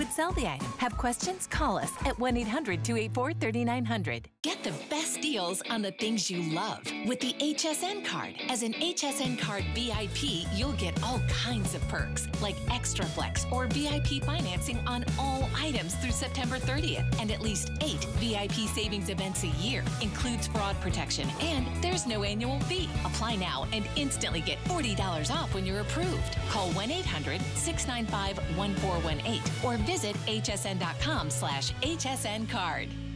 would sell the item. Have questions? Call us at 1 800 284 3900. Get the best deals on the things you love with the HSN card. As an HSN card VIP, you'll get all kinds of perks like extra flex or VIP financing on all items through September 30th and at least eight VIP savings events a year. Includes fraud protection and there's no annual fee. Apply now and instantly get $40 off when you're approved. Call 1-800-695-1418 or visit hsn.com slash hsn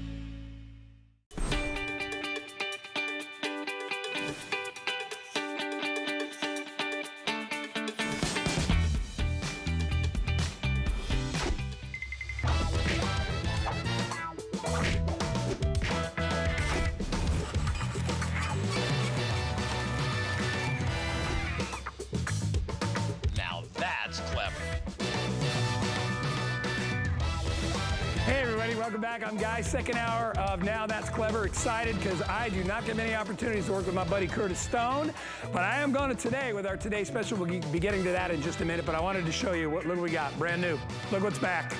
second hour of Now That's Clever. Excited because I do not get many opportunities to work with my buddy Curtis Stone, but I am going to today with our Today Special. We'll be getting to that in just a minute, but I wanted to show you what, look we got, brand new. Look what's back.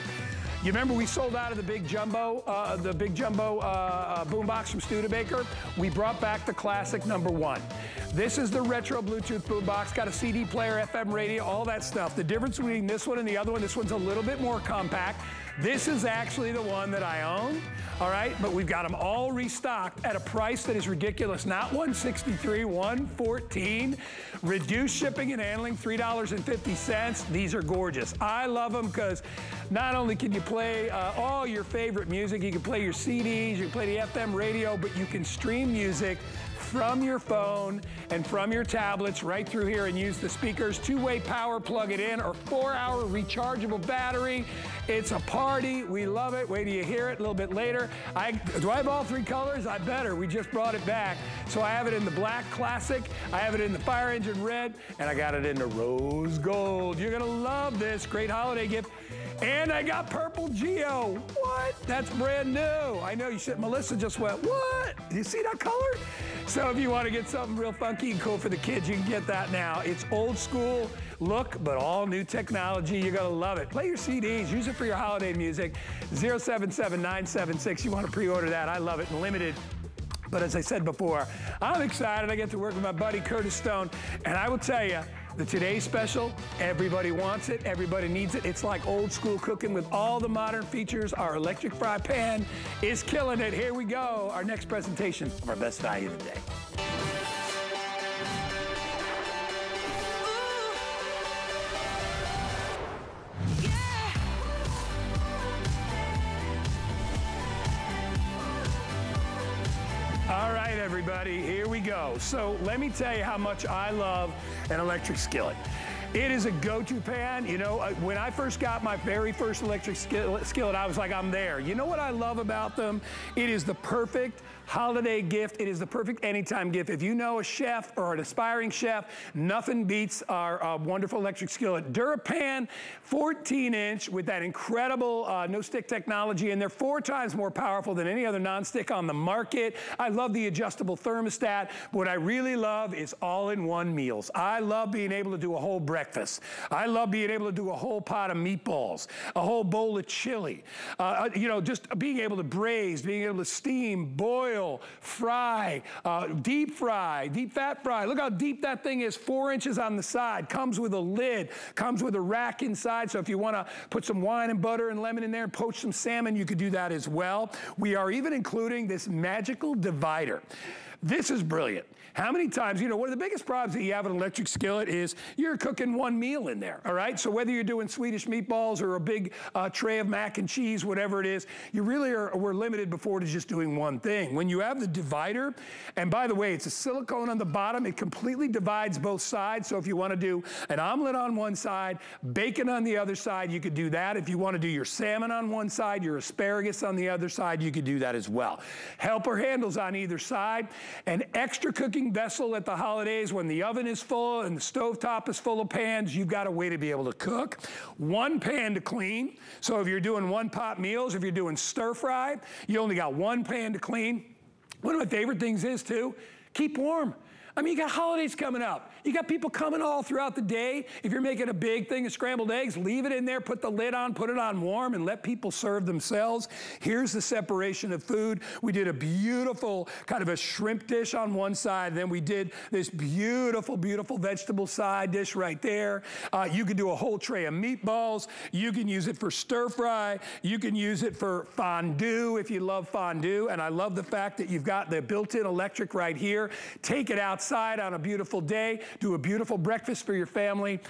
You remember we sold out of the big jumbo, uh, the big jumbo uh, uh, boombox from Studebaker? We brought back the classic number one. This is the retro Bluetooth boombox, got a CD player, FM radio, all that stuff. The difference between this one and the other one, this one's a little bit more compact. This is actually the one that I own, all right? But we've got them all restocked at a price that is ridiculous. Not 163, 114. Reduced shipping and handling, $3.50. These are gorgeous. I love them because not only can you play uh, all your favorite music, you can play your CDs, you can play the FM radio, but you can stream music from your phone and from your tablets right through here and use the speakers. Two-way power, plug it in, or four-hour rechargeable battery. It's a party. We love it. Wait till you hear it a little bit later. I, do I have all three colors? I better. We just brought it back. So I have it in the black classic, I have it in the fire engine red, and I got it in the rose gold. You're gonna love this. Great holiday gift. And I got purple Geo. What? That's brand new. I know you said Melissa just went, what? You see that color? So if you want to get something real funky and cool for the kids, you can get that now. It's old school look, but all new technology. You're going to love it. Play your CDs. Use it for your holiday music. 077976. You want to pre-order that. I love it. Limited but as I said before, I'm excited. I get to work with my buddy Curtis Stone. And I will tell you, the Today Special, everybody wants it, everybody needs it. It's like old school cooking with all the modern features. Our electric fry pan is killing it. Here we go, our next presentation of our best value of the day. Right, everybody, here we go. So let me tell you how much I love an electric skillet. It is a go-to pan. You know, uh, when I first got my very first electric skillet, skillet, I was like, I'm there. You know what I love about them? It is the perfect holiday gift. It is the perfect anytime gift. If you know a chef or an aspiring chef, nothing beats our uh, wonderful electric skillet. DuraPan, 14 inch with that incredible uh, no-stick technology, and they're four times more powerful than any other non-stick on the market. I love the adjustable thermostat. What I really love is all-in-one meals. I love being able to do a whole breakfast. I love being able to do a whole pot of meatballs, a whole bowl of chili. Uh, you know, just being able to braise, being able to steam, boil, fry, uh, deep fry, deep fat fry. Look how deep that thing is, four inches on the side. Comes with a lid, comes with a rack inside. So if you wanna put some wine and butter and lemon in there and poach some salmon, you could do that as well. We are even including this magical divider. This is brilliant. How many times, you know, one of the biggest problems that you have an electric skillet is you're cooking one meal in there, all right? So whether you're doing Swedish meatballs or a big uh, tray of mac and cheese, whatever it is, you really are, we're limited before to just doing one thing. When you have the divider, and by the way, it's a silicone on the bottom, it completely divides both sides. So if you wanna do an omelet on one side, bacon on the other side, you could do that. If you wanna do your salmon on one side, your asparagus on the other side, you could do that as well. Helper handles on either side. An extra cooking vessel at the holidays when the oven is full and the stove top is full of pans, you've got a way to be able to cook. One pan to clean. So if you're doing one pot meals, if you're doing stir fry, you only got one pan to clean. One of my favorite things is too, keep warm. I mean, you got holidays coming up. You got people coming all throughout the day. If you're making a big thing of scrambled eggs, leave it in there, put the lid on, put it on warm, and let people serve themselves. Here's the separation of food. We did a beautiful kind of a shrimp dish on one side, then we did this beautiful, beautiful vegetable side dish right there. Uh, you can do a whole tray of meatballs. You can use it for stir fry. You can use it for fondue if you love fondue. And I love the fact that you've got the built-in electric right here. Take it outside on a beautiful day, do a beautiful breakfast for your family.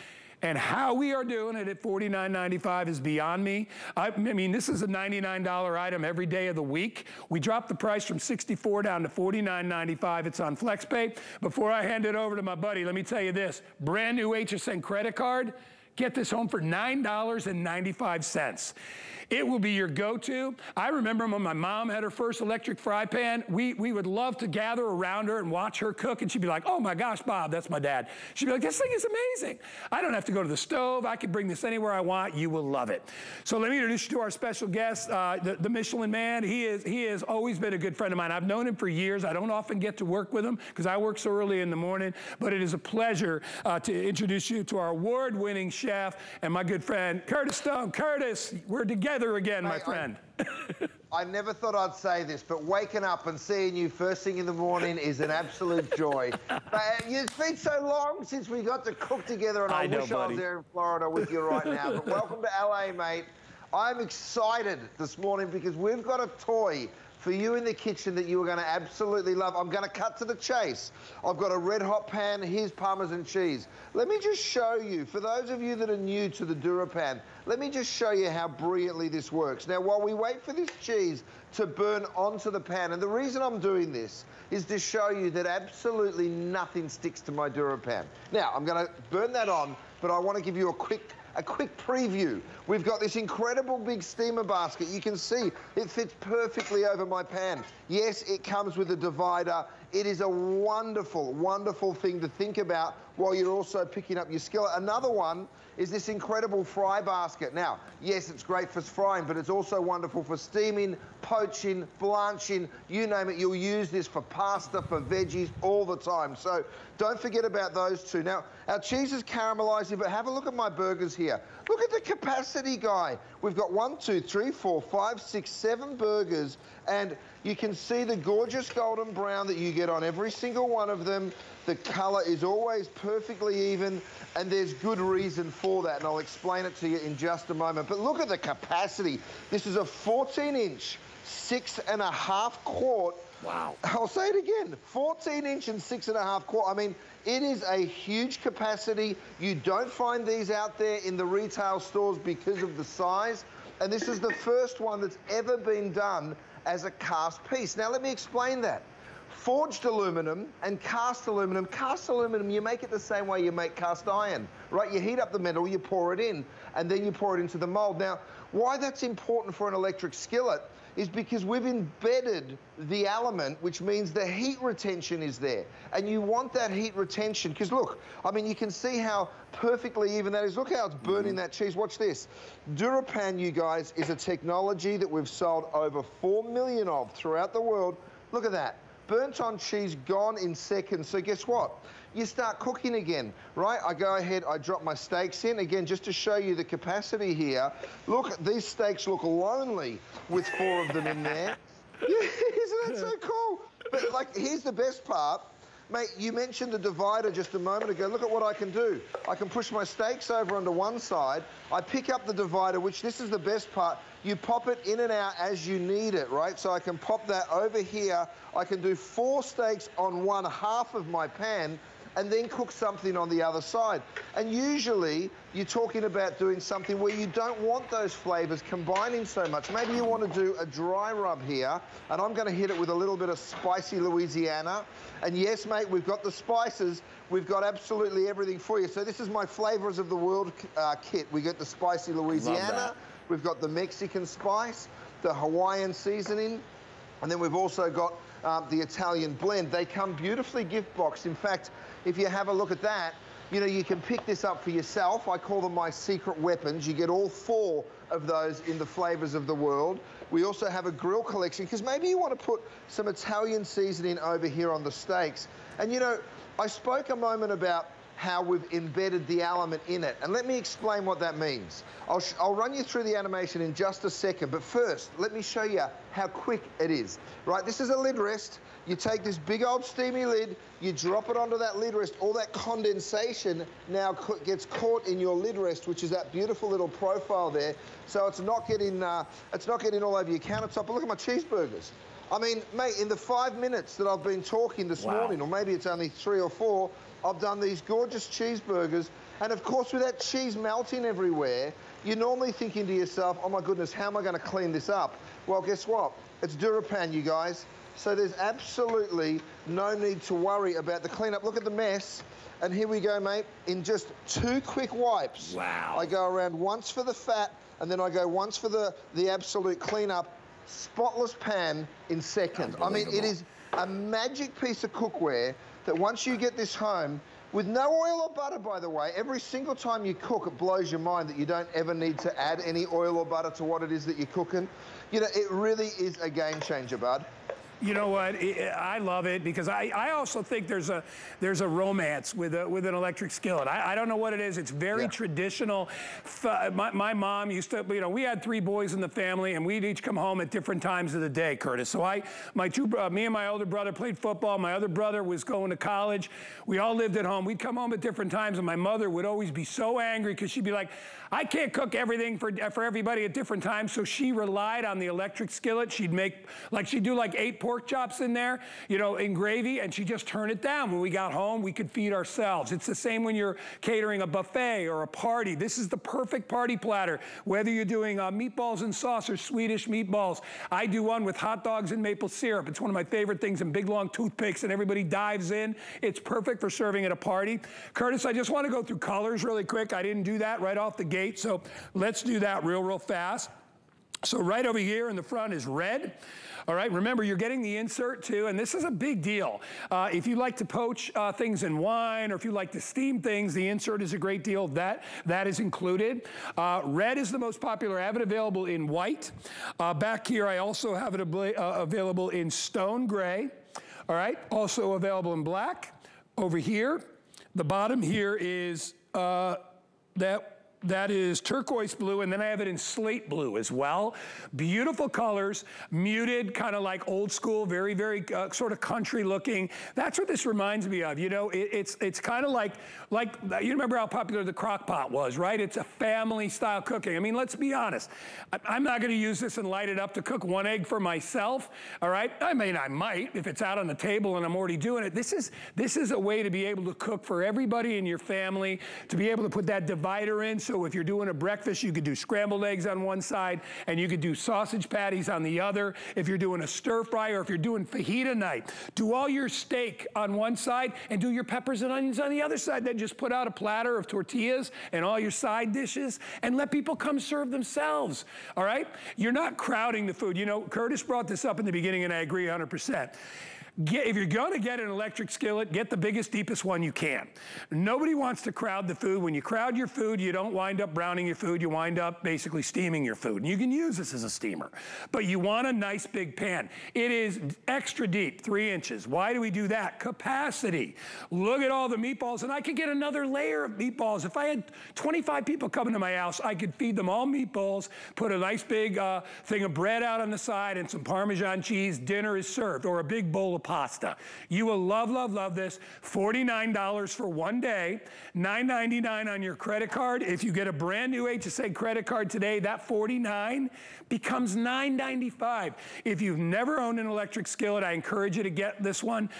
And how we are doing it at $49.95 is beyond me. I, I, mean, this is a $99 item every day of the week. We dropped the price from 64 down to $49.95. It's on FlexPay. Before I hand it over to my buddy, let me tell you this. Brand new HSN credit card. Get this home for $9.95. It will be your go-to. I remember when my mom had her first electric fry pan, we, we would love to gather around her and watch her cook, and she'd be like, oh my gosh, Bob, that's my dad. She'd be like, this thing is amazing. I don't have to go to the stove. I can bring this anywhere I want. You will love it. So let me introduce you to our special guest, uh, the, the Michelin Man. He, is, he has always been a good friend of mine. I've known him for years. I don't often get to work with him because I work so early in the morning, but it is a pleasure uh, to introduce you to our award-winning chef and my good friend, Curtis Stone. Curtis, we're together again, my friend. I, I never thought I'd say this, but waking up and seeing you first thing in the morning is an absolute joy. But uh, it's been so long since we got to cook together, and I, I know, wish buddy. I was there in Florida with you right now. But welcome to LA, mate. I'm excited this morning because we've got a toy for you in the kitchen that you are going to absolutely love. I'm going to cut to the chase. I've got a red hot pan. Here's Parmesan cheese. Let me just show you, for those of you that are new to the DuraPan, let me just show you how brilliantly this works. Now, while we wait for this cheese to burn onto the pan, and the reason I'm doing this is to show you that absolutely nothing sticks to my DuraPan. Now, I'm going to burn that on, but I want to give you a quick a quick preview. We've got this incredible big steamer basket. You can see it fits perfectly over my pan. Yes, it comes with a divider. It is a wonderful, wonderful thing to think about while you're also picking up your skillet. Another one is this incredible fry basket. Now, yes, it's great for frying, but it's also wonderful for steaming, poaching, blanching, you name it. You'll use this for pasta, for veggies, all the time. So don't forget about those two. Now, our cheese is caramelizing, but have a look at my burgers here. Look at the capacity, guy. We've got one, two, three, four, five, six, seven burgers, and you can see the gorgeous golden brown that you get on every single one of them. The color is always perfectly even, and there's good reason for that, and I'll explain it to you in just a moment. But look at the capacity. This is a 14-inch, six and a half quart Wow. I'll say it again, 14 inch and six and a half quart. I mean, it is a huge capacity. You don't find these out there in the retail stores because of the size. And this is the first one that's ever been done as a cast piece. Now, let me explain that forged aluminum and cast aluminum. Cast aluminum, you make it the same way you make cast iron, right? You heat up the metal, you pour it in, and then you pour it into the mold. Now, why that's important for an electric skillet is because we've embedded the element, which means the heat retention is there. And you want that heat retention, because look, I mean, you can see how perfectly even that is. Look how it's burning mm -hmm. that cheese. Watch this. DuraPan, you guys, is a technology that we've sold over 4 million of throughout the world. Look at that burnt on cheese gone in seconds. So guess what? You start cooking again, right? I go ahead, I drop my steaks in. Again, just to show you the capacity here. Look, these steaks look lonely with four of them in there. yeah, isn't that so cool? But like, here's the best part. Mate, you mentioned the divider just a moment ago. Look at what I can do. I can push my steaks over onto one side. I pick up the divider, which this is the best part. You pop it in and out as you need it, right? So I can pop that over here. I can do four steaks on one half of my pan and then cook something on the other side. And usually you're talking about doing something where you don't want those flavors combining so much. Maybe you want to do a dry rub here, and I'm going to hit it with a little bit of spicy Louisiana. And yes, mate, we've got the spices. We've got absolutely everything for you. So this is my flavors of the world uh, kit. We get the spicy Louisiana. We've got the Mexican spice, the Hawaiian seasoning, and then we've also got um, the Italian blend. They come beautifully gift boxed. In fact, if you have a look at that, You know, you can pick this up for yourself. I call them my secret weapons. You get all four of those in the flavors of the world. We also have a grill collection because maybe you want to put some Italian seasoning over here on the steaks. And you know, I spoke a moment about how we've embedded the element in it. And let me explain what that means. I'll, I'll, run you through the animation in just a second, but first, let me show you how quick it is. Right, this is a lid rest. You take this big old steamy lid, you drop it onto that lid rest. All that condensation now gets caught in your lid rest, which is that beautiful little profile there. So it's not getting, uh, it's not getting all over your countertop. But look at my cheeseburgers. I mean, mate, in the five minutes that I've been talking this wow. morning, or maybe it's only three or four, I've done these gorgeous cheeseburgers. And of course, with that cheese melting everywhere, you're normally thinking to yourself, oh my goodness, how am I going to clean this up? Well, guess what? It's DuraPan, you guys. So there's absolutely no need to worry about the cleanup. Look at the mess. And here we go, mate. In just two quick wipes, wow. I go around once for the fat, and then I go once for the, the absolute cleanup. Spotless pan in seconds. I mean, it is a magic piece of cookware that once you get this home, with no oil or butter, by the way, every single time you cook, it blows your mind that you don't ever need to add any oil or butter to what it is that you're cooking. You know, it really is a game changer, bud. You know what? I love it because I, I also think there's a there's a romance with a, with an electric skillet. I, I don't know what it is. It's very yeah. traditional. My, my mom used to, you know, we had three boys in the family and we'd each come home at different times of the day, Curtis. So I, my two, uh, me and my older brother played football. My other brother was going to college. We all lived at home. We'd come home at different times and my mother would always be so angry because she'd be like, I can't cook everything for, for everybody at different times. So she relied on the electric skillet. She'd make, like she'd do like eight pork chops in there, you know, in gravy, and she'd just turned it down. When we got home, we could feed ourselves. It's the same when you're catering a buffet or a party. This is the perfect party platter. Whether you're doing uh, meatballs and sauce or Swedish meatballs. I do one with hot dogs and maple syrup. It's one of my favorite things and big long toothpicks and everybody dives in. It's perfect for serving at a party. Curtis, I just want to go through colors really quick. I didn't do that right off the gate. So let's do that real, real fast. So right over here in the front is red. All right, remember you're getting the insert too, and this is a big deal. Uh, if you like to poach uh, things in wine or if you like to steam things, the insert is a great deal. That, that is included. Uh, red is the most popular. I have it available in white. Uh, back here, I also have it uh, available in stone gray. All right, also available in black. Over here, the bottom here is uh, that that is turquoise blue, and then I have it in slate blue as well. Beautiful colors, muted, kind of like old school, very, very uh, sort of country looking. That's what this reminds me of. You know, it, it's it's kind of like, like, you remember how popular the crock pot was, right? It's a family style cooking. I mean, let's be honest. I, am not gonna use this and light it up to cook one egg for myself, all right? I mean, I might if it's out on the table and I'm already doing it. This is, this is a way to be able to cook for everybody in your family, to be able to put that divider in so so if you're doing a breakfast, you could do scrambled eggs on one side and you could do sausage patties on the other. If you're doing a stir fry or if you're doing fajita night, do all your steak on one side and do your peppers and onions on the other side. Then just put out a platter of tortillas and all your side dishes and let people come serve themselves, all right? You're not crowding the food. You know, Curtis brought this up in the beginning and I agree 100%. Get, if you're going to get an electric skillet, get the biggest, deepest one you can. Nobody wants to crowd the food. When you crowd your food, you don't wind up browning your food. You wind up basically steaming your food. And you can use this as a steamer. But you want a nice big pan. It is extra deep, three inches. Why do we do that? Capacity. Look at all the meatballs. And I could get another layer of meatballs. If I had 25 people coming to my house, I could feed them all meatballs, put a nice big uh, thing of bread out on the side and some Parmesan cheese. Dinner is served. Or a big bowl of pasta. You will love, love, love this. $49 for one day, $9.99 on your credit card. If you get a brand new HSN credit card today, that 49 becomes $9.95. If you've never owned an electric skillet, I encourage you to get this one.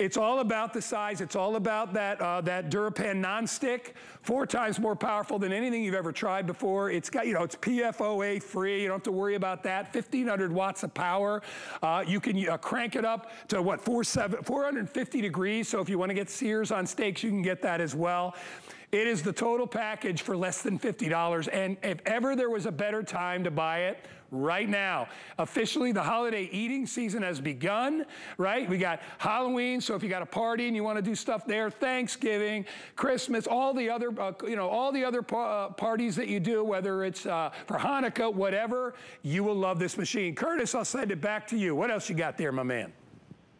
It's all about the size. It's all about that, uh, that DuraPan nonstick, four times more powerful than anything you've ever tried before. It's got, you know, it's PFOA free. You don't have to worry about that. 1,500 watts of power. Uh, you can uh, crank it up to what, 450 degrees. So if you want to get sears on steaks, you can get that as well. It is the total package for less than $50. And if ever there was a better time to buy it, right now. Officially, the holiday eating season has begun, right? We got Halloween, so if you got a party and you want to do stuff there, Thanksgiving, Christmas, all the other, uh, you know, all the other uh, parties that you do, whether it's uh, for Hanukkah, whatever, you will love this machine. Curtis, I'll send it back to you. What else you got there, my man?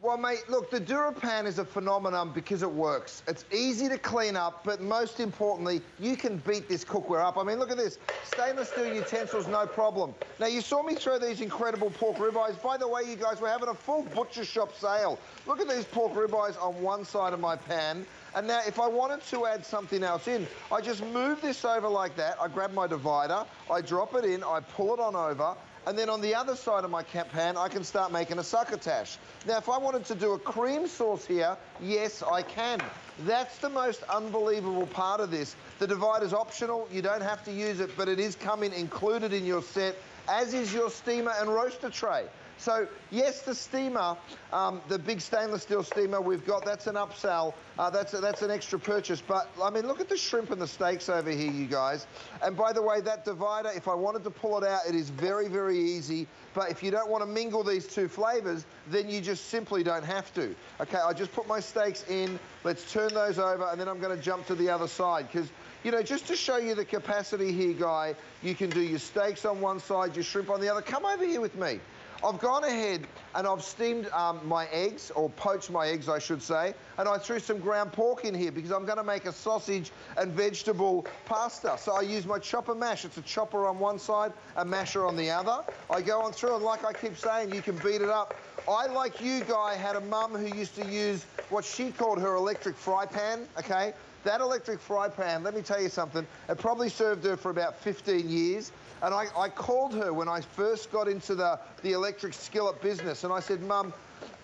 Well, mate, look, the DuraPan is a phenomenon because it works. It's easy to clean up, but most importantly, you can beat this cookware up. I mean, look at this. Stainless steel utensils, no problem. Now, you saw me throw these incredible pork ribeyes. By the way, you guys, we're having a full butcher shop sale. Look at these pork ribeyes on one side of my pan. And now, if I wanted to add something else in, I just move this over like that. I grab my divider, I drop it in, I pull it on over, and then on the other side of my camp pan, I can start making a succotash. Now, if I wanted to do a cream sauce here, yes, I can. That's the most unbelievable part of this. The divider's optional. You don't have to use it, but it is coming included in your set, as is your steamer and roaster tray. So yes, the steamer, um, the big stainless steel steamer we've got, that's an upsell. Uh, that's, a, that's an extra purchase. But, I mean, look at the shrimp and the steaks over here, you guys. And by the way, that divider, if I wanted to pull it out, it is very, very easy. But if you don't want to mingle these two flavors, then you just simply don't have to. Okay, I just put my steaks in. Let's turn those over, and then I'm going to jump to the other side because you know, just to show you the capacity here, Guy, you can do your steaks on one side, your shrimp on the other. Come over here with me. I've gone ahead and I've steamed um, my eggs, or poached my eggs, I should say, and I threw some ground pork in here because I'm going to make a sausage and vegetable pasta. So I use my chopper mash. It's a chopper on one side, a masher on the other. I go on through, and like I keep saying, you can beat it up. I, like you, Guy, had a mum who used to use what she called her electric fry pan, okay? That electric fry pan, let me tell you something, it probably served her for about 15 years. And I, I called her when I first got into the, the electric skillet business, and I said, Mum,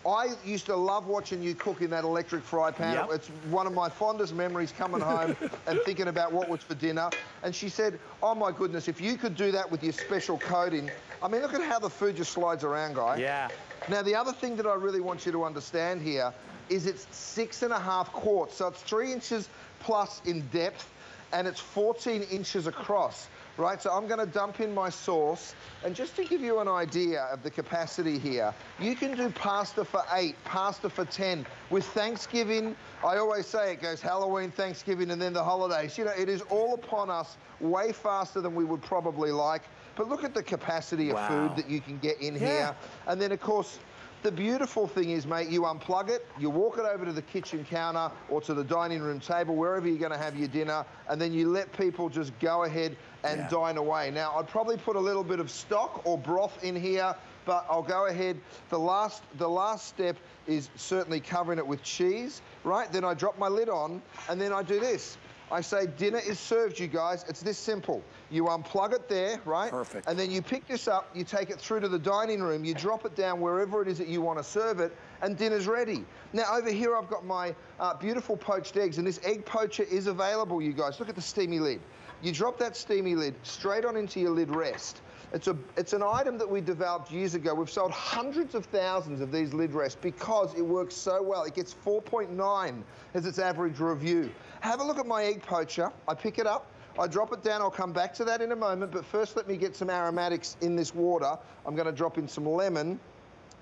I used to love watching you cook in that electric fry pan. Yep. It's one of my fondest memories coming home and thinking about what was for dinner. And she said, oh my goodness, if you could do that with your special coating. I mean, look at how the food just slides around, guy. Yeah. Now, the other thing that I really want you to understand here is it's six and a half quarts. So it's three inches plus in depth and it's 14 inches across right? So I'm going to dump in my sauce. And just to give you an idea of the capacity here, you can do pasta for eight, pasta for 10. With Thanksgiving, I always say it goes Halloween, Thanksgiving, and then the holidays. You know, it is all upon us way faster than we would probably like. But look at the capacity of wow. food that you can get in yeah. here. And then, of course, the beautiful thing is, mate, you unplug it, you walk it over to the kitchen counter or to the dining room table, wherever you're going to have your dinner, and then you let people just go ahead and yeah. dine away. Now, I'd probably put a little bit of stock or broth in here, but I'll go ahead. The last, the last step is certainly covering it with cheese, right? Then I drop my lid on, and then I do this. I say dinner is served, you guys. It's this simple. You unplug it there, right? Perfect. And then you pick this up, you take it through to the dining room, you drop it down wherever it is that you want to serve it, and dinner's ready. Now, over here, I've got my uh, beautiful poached eggs, and this egg poacher is available, you guys. Look at the steamy lid. You drop that steamy lid straight on into your lid rest. It's, a, it's an item that we developed years ago. We've sold hundreds of thousands of these lid rests because it works so well. It gets 4.9 as its average review. Have a look at my egg poacher. I pick it up, I drop it down. I'll come back to that in a moment, but first let me get some aromatics in this water. I'm going to drop in some lemon,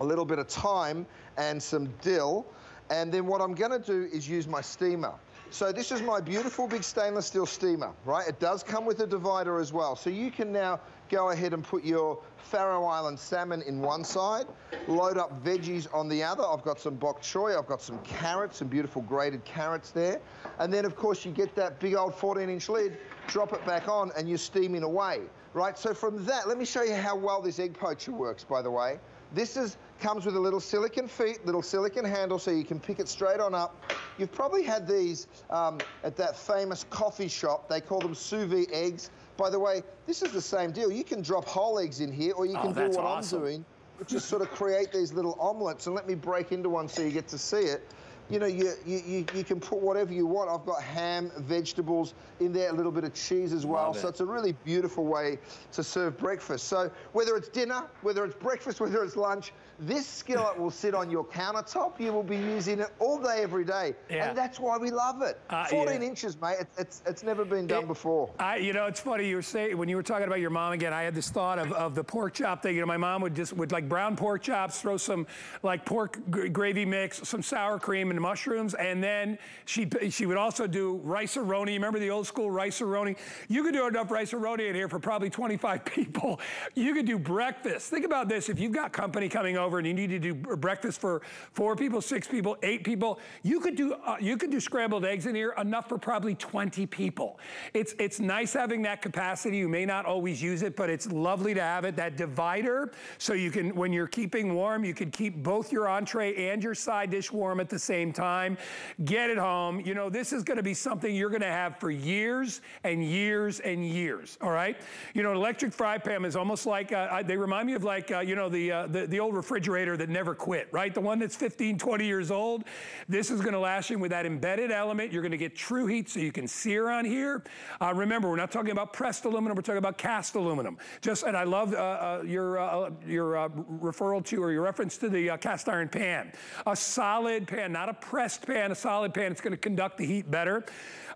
a little bit of thyme, and some dill. And then what I'm going to do is use my steamer. So this is my beautiful big stainless steel steamer, right? It does come with a divider as well. So you can now go ahead and put your Faroe Island salmon in one side, load up veggies on the other. I've got some bok choy, I've got some carrots, some beautiful grated carrots there. And then, of course, you get that big old 14-inch lid, drop it back on, and you're steaming away, right? So from that, let me show you how well this egg poacher works, by the way. This is comes with a little silicon feet, little silicon handle, so you can pick it straight on up. You've probably had these um, at that famous coffee shop. They call them sous vide eggs. By the way, this is the same deal. You can drop whole eggs in here, or you can oh, do what awesome. I'm doing, which is sort of create these little omelets. And let me break into one so you get to see it. You know, you, you, you can put whatever you want. I've got ham, vegetables in there, a little bit of cheese as well. Love so it. it's a really beautiful way to serve breakfast. So whether it's dinner, whether it's breakfast, whether it's lunch, this skillet will sit on your countertop. You will be using it all day, every day. Yeah. And that's why we love it. Uh, 14 yeah. inches, mate. It's, it's, it's never been done It- before. I, you know, it's funny you were saying when you were talking about your mom again. I had this thought of, of the pork chop thing. You know, my mom would just would like brown pork chops, throw some like pork gr- gravy mix, some sour cream mushrooms, and then she she would also do rice roni. Remember the old school rice roni? You could do enough rice roni in here for probably 25 people. You could do breakfast. Think about this: if you've got company coming over and you need to do breakfast for four people, six people, eight people, you could do uh, you could do scrambled eggs in here enough for probably 20 people. It's it's nice having that capacity. You may not always use it, but it's lovely to have it. That divider, so you can when you're keeping warm, you can keep both your entree and your side dish warm at the same time. Get it home. You know this is going to be something you're going to have for years and years and years. All right. You know, an electric fry pan is almost like uh, I- they remind me of like uh, you know the, uh, the the old refrigerator that never quit. Right, the one that's 15, 20 years old. This is going to last you with that embedded element. You're going to get true heat, so you can sear on here. Uh, remember, we're not talking about pressed aluminum. We're talking about cast aluminum. Just and I love uh, uh, your your referral to or your reference to the cast iron pan. A solid pan, not a pressed pan. A solid pan. It's going to conduct the heat better.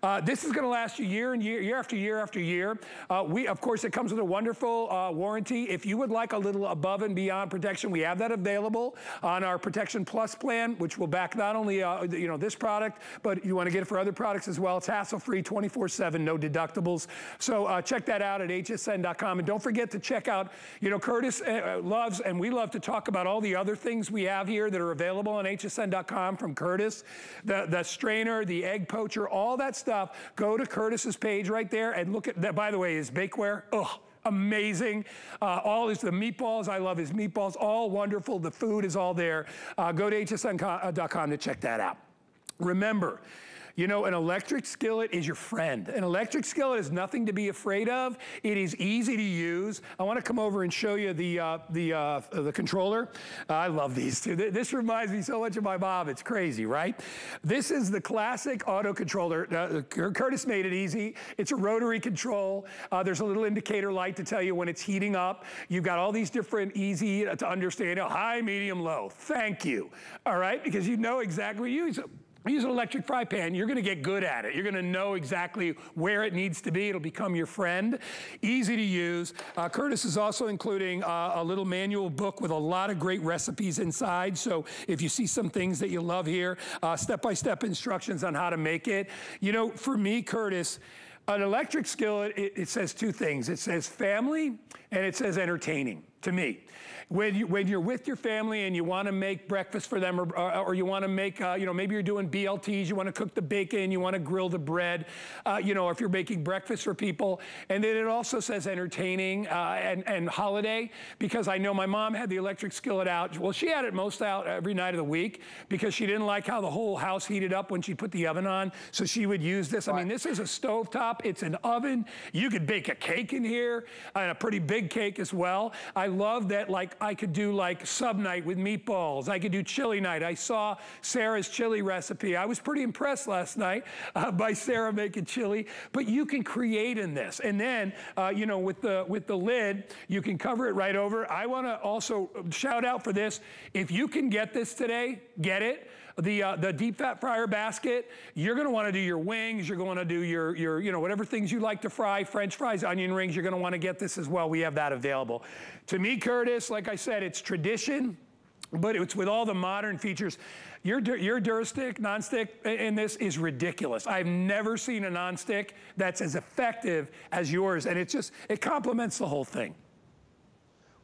Uh, this is going to last you year and year, year after year after year. Uh, we, of course, it comes with a wonderful uh, warranty. If you would like a little above and beyond protection, we have that available on our Protection Plus plan, which will back not only uh, you know this product, but you want to get it for other products as well. It's hassle-free, 24/7, no deductibles. So uh, check that out at hsn.com, and don't forget to check out. You know, Curtis uh, loves, and we love to talk about all the other things we have here that are available on hsn.com from Curtis, the the strainer, the egg poacher, all that stuff. Go to Curtis's page right there and look at that. By the way, his bakeware. Ugh amazing. Uh, all his the meatballs, I love his meatballs, all wonderful. The food is all there. Uh, go to hsn.com to check that out. Remember, you know, an electric skillet is your friend. An electric skillet is nothing to be afraid of. It is easy to use. I want to come over and show you the uh, the uh, the controller. I love these two. This reminds me so much of my mom. It's crazy, right? This is the classic auto controller. Uh, Curtis made it easy. It's a rotary control. Uh, there's a little indicator light to tell you when it's heating up. You've got all these different easy to understand. High, medium, low. Thank you. All right, because you know exactly what you use. Use an electric fry pan, you're gonna get good at it. You're gonna know exactly where it needs to be. It'll become your friend. Easy to use. Uh, Curtis is also including uh, a little manual book with a lot of great recipes inside. So if you see some things that you love here, uh, step-by-step instructions on how to make it. You know, for me, Curtis, an electric skillet, it, it says two things. It says family and it says entertaining to me. When, you, when you're with your family and you want to make breakfast for them or, or, or you want to make, uh, you know, maybe you're doing BLTs, you want to cook the bacon, you want to grill the bread, uh, you know, if you're making breakfast for people. And then it also says entertaining uh, and, and holiday because I know my mom had the electric skillet out. Well, she had it most out every night of the week because she didn't like how the whole house heated up when she put the oven on. So she would use this. I mean, this is a stove top. It's an oven. You could bake a cake in here and a pretty big cake as well. I love that, like, I could do like sub night with meatballs. I could do chili night. I saw Sarah's chili recipe. I was pretty impressed last night uh, by Sarah making chili. But you can create in this, and then uh, you know with the with the lid, you can cover it right over. I want to also shout out for this. If you can get this today, get it the uh, the deep fat fryer basket. You're going to want to do your wings. You're going to do your your you know whatever things you like to fry, French fries, onion rings. You're going to want to get this as well. We have that available. To me, Curtis, like I said, it's tradition. But it's with all the modern features. Your, your Durstick, nonstick in this is ridiculous. I've never seen a nonstick that's as effective as yours, and it just, it complements the whole thing.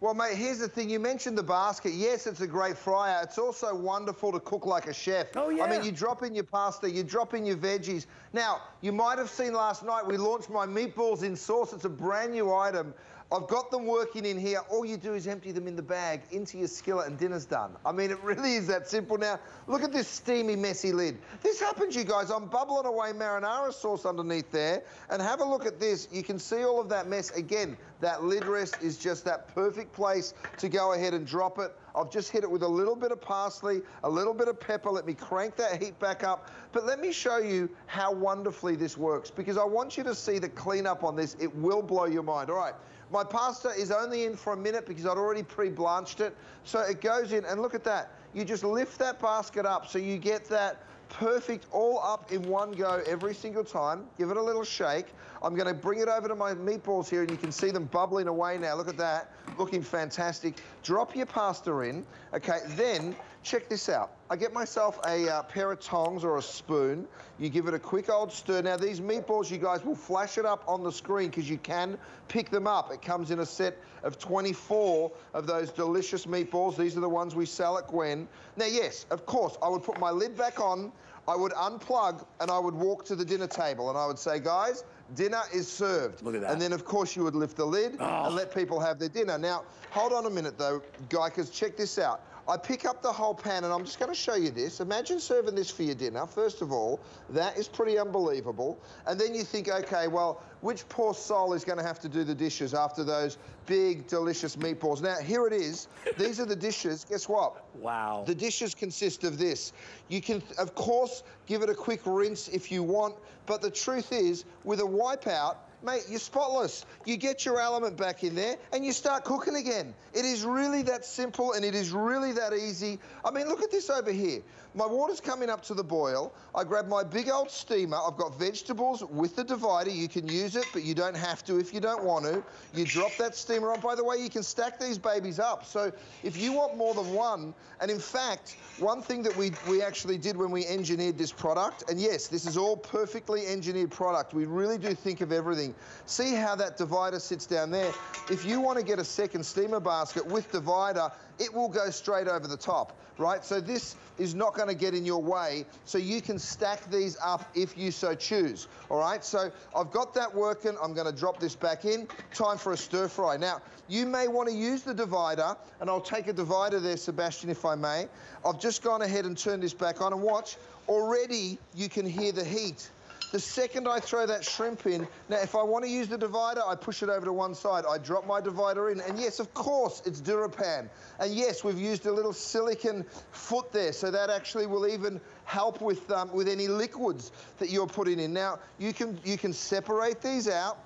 Well, mate, here's the thing. You mentioned the basket. Yes, it's a great fryer. It's also wonderful to cook like a chef. Oh, yeah. I mean, you drop in your pasta, you drop in your veggies. Now, you might have seen last night we launched my meatballs in sauce. It's a brand new item. I've got them working in here. All you do is empty them in the bag into your skillet and dinner's done. I mean, it really is that simple. Now, look at this steamy, messy lid. This happens, you guys. I'm bubbling away marinara sauce underneath there. And have a look at this. You can see all of that mess. Again, That lid rest is just that perfect place to go ahead and drop it. I've just hit it with a little bit of parsley, a little bit of pepper. Let me crank that heat back up. But let me show you how wonderfully this works because I want you to see the cleanup on this. It will blow your mind. All right. My pasta is only in for a minute because I'd already pre-blanched it. So it goes in and look at that. You just lift that basket up so you get that perfect all up in one go every single time. Give it a little shake. I'm going to bring it over to my meatballs here and you can see them bubbling away now. Look at that. Looking fantastic. Drop your pasta in. Okay, then check this out. I get myself a uh, pair of tongs or a spoon. You give it a quick old stir. Now, these meatballs, you guys will flash it up on the screen because you can pick them up. It comes in a set of 24 of those delicious meatballs. These are the ones we sell at Gwen. Now, yes, of course, I would put my lid back on. I would unplug and I would walk to the dinner table and I would say, guys, dinner is served. Look at that. And then, of course, you would lift the lid Oh. and let people have their dinner. Now, hold on a minute, though, guy, because check this out. I pick up the whole pan and I'm just going to show you this. Imagine serving this for your dinner. First of all, that is pretty unbelievable. And then you think, okay, well, which poor soul is going to have to do the dishes after those big, delicious meatballs? Now, here it is. These are the dishes. Guess what? Wow. The dishes consist of this. You can, of course, give it a quick rinse if you want, but the truth is, with a wipeout, mate, you're spotless. You get your element back in there and you start cooking again. It is really that simple and it is really that easy. I mean, look at this over here. My water's coming up to the boil. I grab my big old steamer. I've got vegetables with the divider. You can use it, but you don't have to if you don't want to. You drop that steamer on. By the way, you can stack these babies up. So if you want more than one, and in fact, one thing that we, we actually did when we engineered this product, and yes, this is all perfectly engineered product. We really do think of everything. See how that divider sits down there? If you want to get a second steamer basket with divider, it will go straight over the top, right? So this is not going to get in your way, so you can stack these up if you so choose, all right? So I've got that working. I'm going to drop this back in. Time for a stir fry. Now, you may want to use the divider, and I'll take a divider there, Sebastian, if I may. I've just gone ahead and turned this back on, and watch, already you can hear the heat. The second I throw that shrimp in, now if I want to use the divider, I push it over to one side. I drop my divider in, and yes, of course, it's Durapan. And yes, we've used a little silicon foot there, so that actually will even help with um, with any liquids that you're putting in. Now, you can you can separate these out.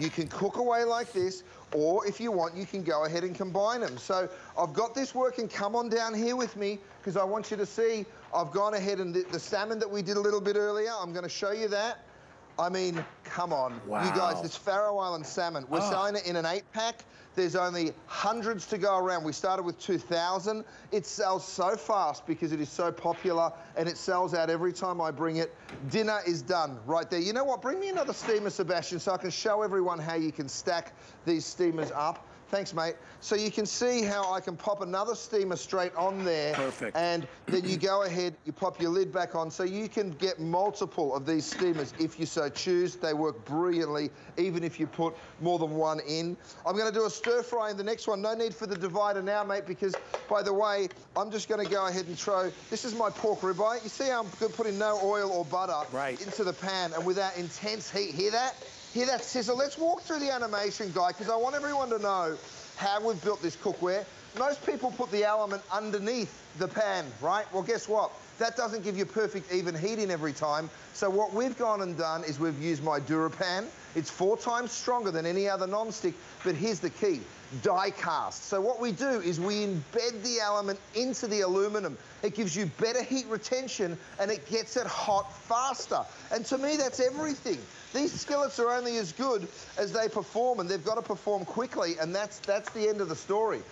You can cook away like this, or if you want, you can go ahead and combine them. So I've got this working. Come on down here with me, because I want you to see I've gone ahead and the, the salmon that we did a little bit earlier, I'm going to show you that. I mean, come on. You guys, Wow. this Faroe Island salmon, we're Oh. selling it in an eight pack. There's only hundreds to go around. We started with 2,000. It sells so fast because it is so popular and it sells out every time I bring it. Dinner is done right there. You know what? Bring me another steamer, Sebastian, so I can show everyone how you can stack these steamers up. Thanks, mate. So you can see how I can pop another steamer straight on there. Perfect. And then you go ahead, you pop your lid back on, so you can get multiple of these steamers if you so choose. They work brilliantly, even if you put more than one in. I'm going to do a stir fry in the next one. No need for the divider now, mate, because, by the way, I'm just going to go ahead and throw, this is my pork ribeye. You see how I'm putting no oil or butter Right. into the pan and with that intense heat. Hear that? Hear that sizzle? Let's walk through the animation, guy, because I want everyone to know how we've built this cookware. Most people put the element underneath the pan, right? Well, guess what? That doesn't give you perfect even heating every time. So what we've gone and done is we've used my Durapan. It's four times stronger than any other non-stick, but here's the key, die cast. So what we do is we embed the element into the aluminum. It gives you better heat retention and it gets it hot faster. And to me, that's everything. These skillets are only as good as they perform and they've got to perform quickly and that's, that's the end of the story.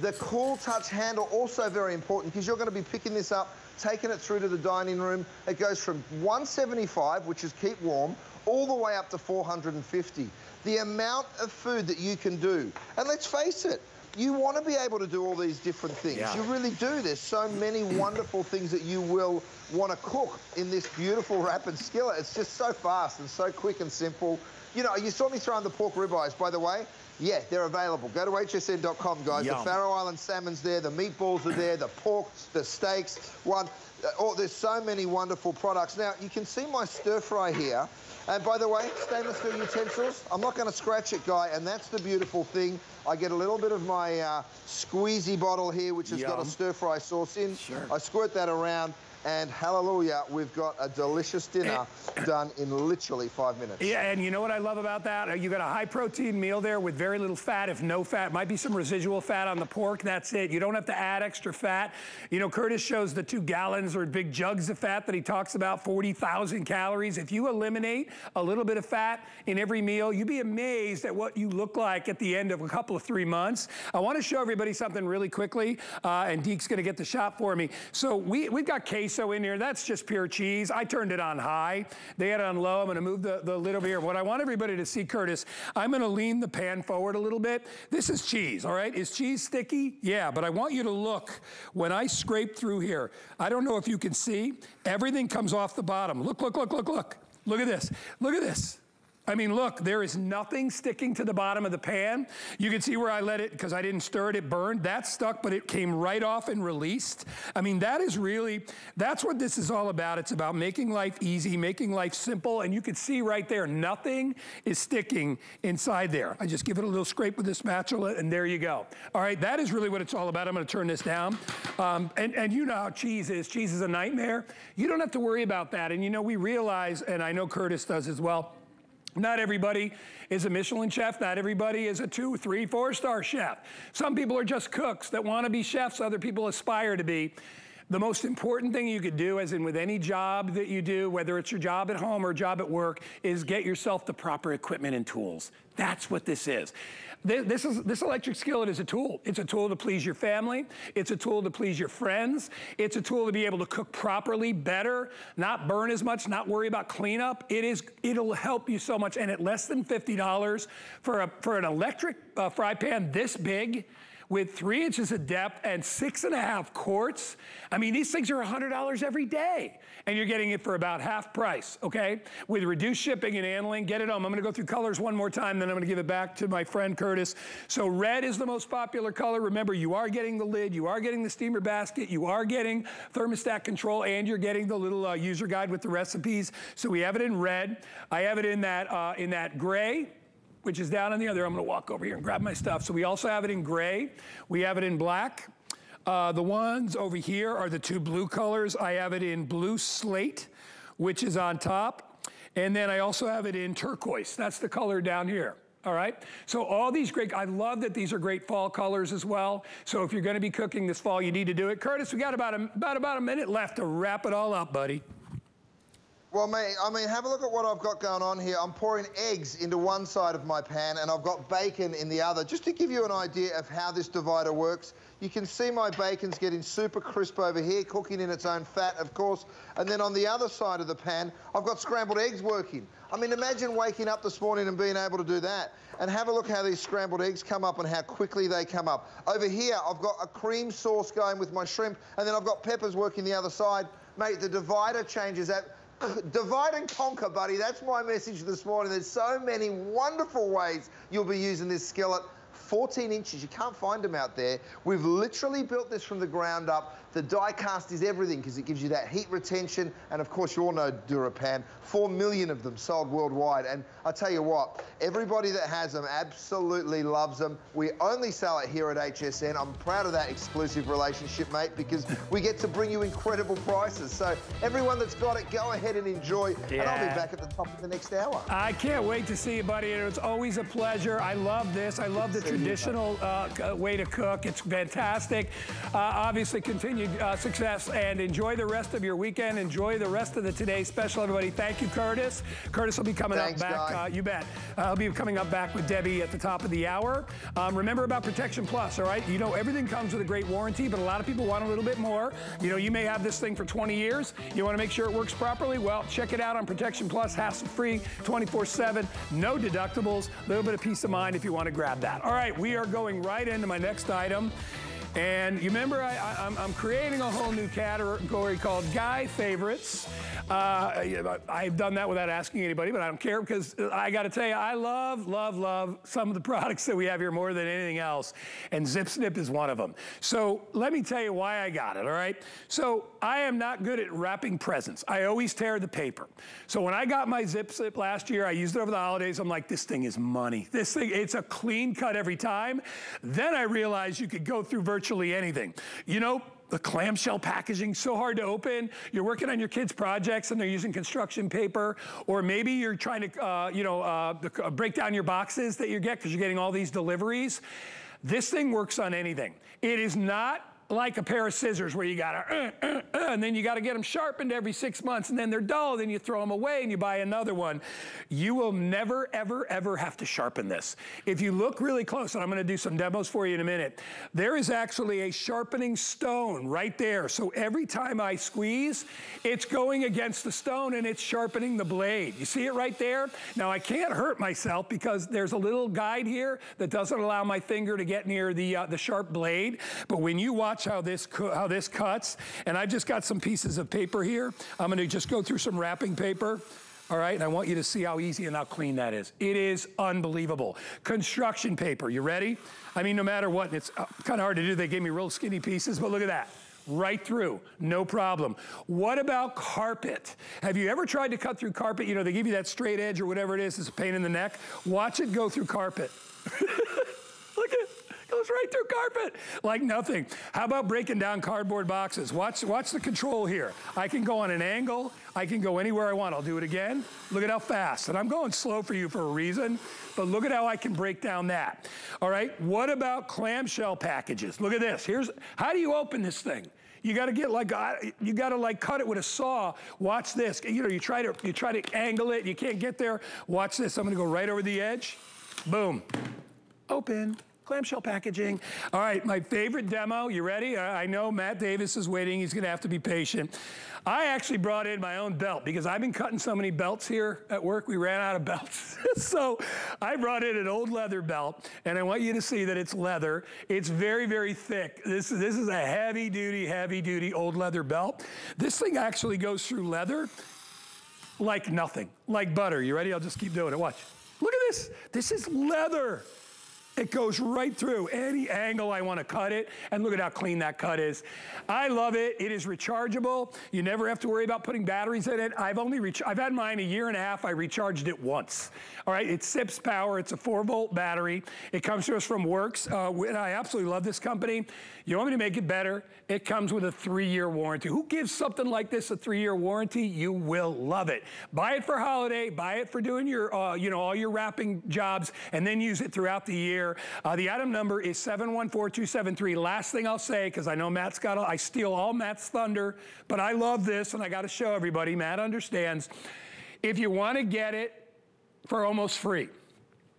The cool touch handle also very important because you're going to be picking this up, taking it through to the dining room. It goes from 175, which is keep warm, all the way up to 450. The amount of food that you can do. And let's face it, you want to be able to do all these different things. Yeah. You really do. There's so many wonderful things that you will want to cook in this beautiful rapid skillet. It's just so fast and so quick and simple. You know, you saw me throwing the pork ribeyes, by the way. Yeah, they're available. Go to hsn.com, guys. Yum. The Faroe Island salmon's there, the meatballs are there, the pork, the steaks, one. uh, Oh, there's so many wonderful products. Now, you can see my stir fry here. And by the way, stainless steel utensils, I'm not going to scratch it, Guy, and that's the beautiful thing. I get a little bit of my uh, squeezy bottle here, which has got a stir fry sauce in. Sure. I squirt that around, and hallelujah, we've got a delicious dinner done in literally five minutes. Yeah, and you know what I love about that? Uh, You got a high protein meal there with very little fat, if no fat. Might be some residual fat on the pork, that's it. You don't have to add extra fat. You know, Curtis shows the two gallons or big jugs of fat that he talks about, 40,000 calories. If you eliminate a little bit of fat in every meal, you'd be amazed at what you look like at the end of a couple of three months. I want to show everybody something really quickly, uh, and Deke's going to get the shot for me. So we, we've got queso in here. That's just pure cheese. I turned it on high. They had it on low. I'm going to move the, the lid over here. What I want everybody to see, Curtis, I'm going to lean the pan forward a little bit. This is cheese, all right? Is cheese sticky? Yeah, but I want you to look. When I scrape through here, I don't know if you can see, everything comes off the bottom. Look, look, look, look, look. Look at this. Look at this. I mean, look, there is nothing sticking to the bottom of the pan. You can see where I let it, because I didn't stir it, it burned. That stuck, but it came right off and released. I mean, that is really, that's what this is all about. It's about making life easy, making life simple, and you can see right there, nothing is sticking inside there. I just give it a little scrape with this spatula, and there you go. All right, that is really what it's all about. I'm gonna turn this down. Um, and, and you know how cheese is. Cheese is a nightmare. You don't have to worry about that. And you know, we realize, and I know Curtis does as well, not everybody is a Michelin chef. Not everybody is a two, three, four star chef. Some people are just cooks that want to be chefs. Other people aspire to be. The most important thing you could do, as in with any job that you do, whether it's your job at home or job at work, is get yourself the proper equipment and tools. That's what this is. This, is, this electric skillet is a tool. It's a tool to please your family. It's a tool to please your friends. It's a tool to be able to cook properly, better, not burn as much, not worry about cleanup. It is, it'll help you so much. And at less than $50 for, a, for an electric uh, fry pan this big, with three inches of depth and six and a half quarts. I mean, these things are $100 every day, and you're getting it for about half price, okay? With reduced shipping and handling, get it home. I'm gonna go through colors one more time, then I'm gonna give it back to my friend Curtis. So red is the most popular color. Remember, you are getting the lid, you are getting the steamer basket, you are getting thermostat control, and you're getting the little uh, user guide with the recipes. So we have it in red. I have it in that, uh, in that gray, which is down on the other. I'm gonna walk over here and grab my stuff. So we also have it in gray. We have it in black. Uh, the ones over here are the two blue colors. I have it in blue slate, which is on top. And then I also have it in turquoise. That's the color down here. All right. So all these great, I love that these are great fall colors as well. So if you're gonna be cooking this fall, you need to do it. Curtis, we got about a, about, about a minute left to wrap it all up, buddy. Well, mate, I mean, have a look at what I've got going on here. I'm pouring eggs into one side of my pan and I've got bacon in the other. Just to give you an idea of how this divider works, you can see my bacon's getting super crisp over here, cooking in its own fat, of course. And then on the other side of the pan, I've got scrambled eggs working. I mean, imagine waking up this morning and being able to do that. And have a look how these scrambled eggs come up and how quickly they come up. Over here, I've got a cream sauce going with my shrimp, and then I've got peppers working the other side. Mate, the divider changes that. Divide and conquer, buddy. That's my message this morning. There's so many wonderful ways you'll be using this skillet. 14 inches, you can't find them out there. We've literally built this from the ground up. The die cast is everything because it gives you that heat retention. And of course, you all know Durapan. Four million of them sold worldwide. And I tell you what, everybody that has them absolutely loves them. We only sell it here at HSN. I'm proud of that exclusive relationship, mate, because we get to bring you incredible prices. So everyone that's got it, go ahead and enjoy. And I'll be back at the top of the next hour. I can't wait to see you, buddy. It's always a pleasure. I love this. I love the you, traditional uh, way to cook. It's fantastic. Uh, obviously, continued uh, success and enjoy the rest of your weekend. Enjoy the rest of the Today Special, everybody. Thank you, Curtis. Curtis will be coming Thanks, up back. Uh, you bet. Uh, he'll be coming up back with Debbie at the top of the hour. Um, remember about Protection Plus, all right? You know, everything comes with a great warranty, but a lot of people want a little bit more. You know, you may have this thing for 20 years. You want to make sure it works properly? Well, check it out on Protection Plus, hassle-free, 24-7, no deductibles, a little bit of peace of mind if you want to grab that. All right, we are going right into my next item. And you remember, I, am creating a whole new category called Guy Favorites. Uh, I've done that without asking anybody, but I don't care because I got to tell you, I love, love, love some of the products that we have here more than anything else. And Zip Snip is one of them. So let me tell you why I got it, all right? So I am not good at wrapping presents. I always tear the paper. So when I got my Zip Snip last year, I used it over the holidays. I'm like, this thing is money. This thing, it's a clean cut every time. Then I realized you could go through virtually anything. You know, the clamshell packaging so hard to open. You're working on your kids' projects and they're using construction paper, or maybe you're trying to, uh, you know, uh, uh break down your boxes that you get because you're getting all these deliveries. This thing works on anything. It is not like a pair of scissors where you gotta, uh, uh, uh, and then you gotta get them sharpened every six months and then they're dull, then you throw them away and you buy another one. You will never, ever, ever have to sharpen this. If you look really close, and I'm gonna do some demos for you in a minute, there is actually a sharpening stone right there. So every time I squeeze, it's going against the stone and it's sharpening the blade. You see it right there? Now I can't hurt myself because there's a little guide here that doesn't allow my finger to get near the, uh, the sharp blade. But when you watch watch how this, how this cuts. And I've just got some pieces of paper here. I'm gonna just go through some wrapping paper. All right, and I want you to see how easy and how clean that is. It is unbelievable. Construction paper, you ready? I mean, no matter what, it's uh, kind of hard to do. They gave me real skinny pieces, but look at that right through, no problem. What about carpet? Have you ever tried to cut through carpet? You know, they give you that straight edge or whatever it is, it's a pain in the neck. Watch it go through carpet. Look at goes right through carpet like nothing. How about breaking down cardboard boxes? Watch, watch the control here. I can go on an angle. I can go anywhere I want. I'll do it again. Look at how fast. And I'm going slow for you for a reason, but look at how I can break down that. All right, what about clamshell packages? Look at this. Here's, how do you open this thing? You got to get like uh, you got to like cut it with a saw. Watch this. You know, you try to you try to angle it. You can't get there. Watch this. I'm to go right over the edge. Boom. Open clamshell packaging. All right, my favorite demo, you ready? I know Matt Davis is waiting. He's gonna have to be patient. I actually brought in my own belt because I've been cutting so many belts here at work, we ran out of belts. so I brought in an old leather belt and I want you to see that it's leather. It's very, very thick. This, this is a heavy duty, heavy duty old leather belt. This thing actually goes through leather like nothing, like butter. You ready? I'll just keep doing it. Watch. Look at this. This is leather. It goes right through any angle I want to cut it. And look at how clean that cut is. I love it. It is rechargeable. You never have to worry about putting batteries in it. I've only, I've had mine a year and a half. I recharged it once. All right, it sips power. It's a four volt battery. It comes to us from Worx. Uh, and I absolutely love this company. You want me to make it better? It comes with a three year warranty. Who gives something like this a three year warranty? You will love it. Buy it for holiday, buy it for doing your, uh, you know, all your wrapping jobs, and then use it throughout the year. Uh, the item number is 714273. Last thing I'll say, because I know Matt's got, I steal all Matt's thunder, but I love this and I got to show everybody. Matt understands. If you want to get it for almost free,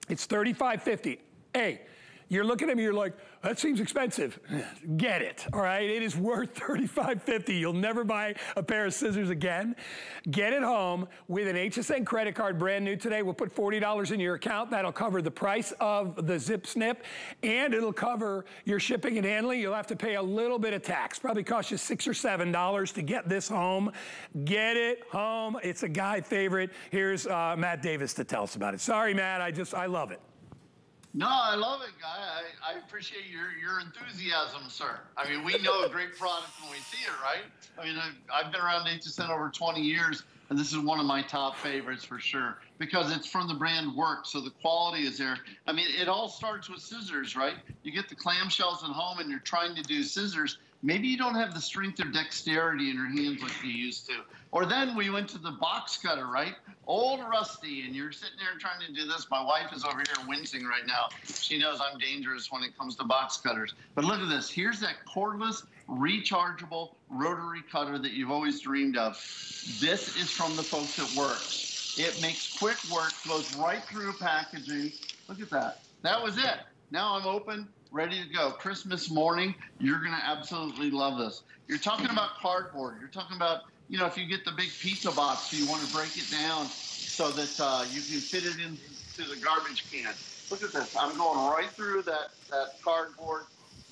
it's 35.50. Hey, you're looking at me, you're like, that seems expensive. Get it, all right? It is worth $35.50. You'll never buy a pair of scissors again. Get it home with an HSN credit card, brand new today. We'll put $40 in your account. That'll cover the price of the Zip Snip, and it'll cover your shipping and handling. You'll have to pay a little bit of tax. Probably cost you six or seven dollars to get this home. Get it home. It's a guy favorite. Here's uh, Matt Davis to tell us about it. Sorry, Matt. I just, I love it. No, I love it, guy. I, I appreciate your, your enthusiasm, sir. I mean, we know a great product when we see it, right? I mean, I've, I've been around HSN over 20 years, and this is one of my top favorites for sure because it's from the brand Worx, so the quality is there. I mean, it all starts with scissors, right? You get the clamshells at home and you're trying to do scissors. Maybe you don't have the strength or dexterity in your hands like you used to. Or then we went to the box cutter, right? Old Rusty, and you're sitting there trying to do this. My wife is over here wincing right now. She knows I'm dangerous when it comes to box cutters. But look at this. Here's that cordless, rechargeable rotary cutter that you've always dreamed of. This is from the folks at Worx. It makes quick work, goes right through packaging. Look at that. That was it. Now I'm open, ready to go. Christmas morning, you're going to absolutely love this. You're talking about cardboard. You're talking about you know, if you get the big pizza box, you want to break it down so that uh, you can fit it into the garbage can. Look at this. I'm going right through that, that cardboard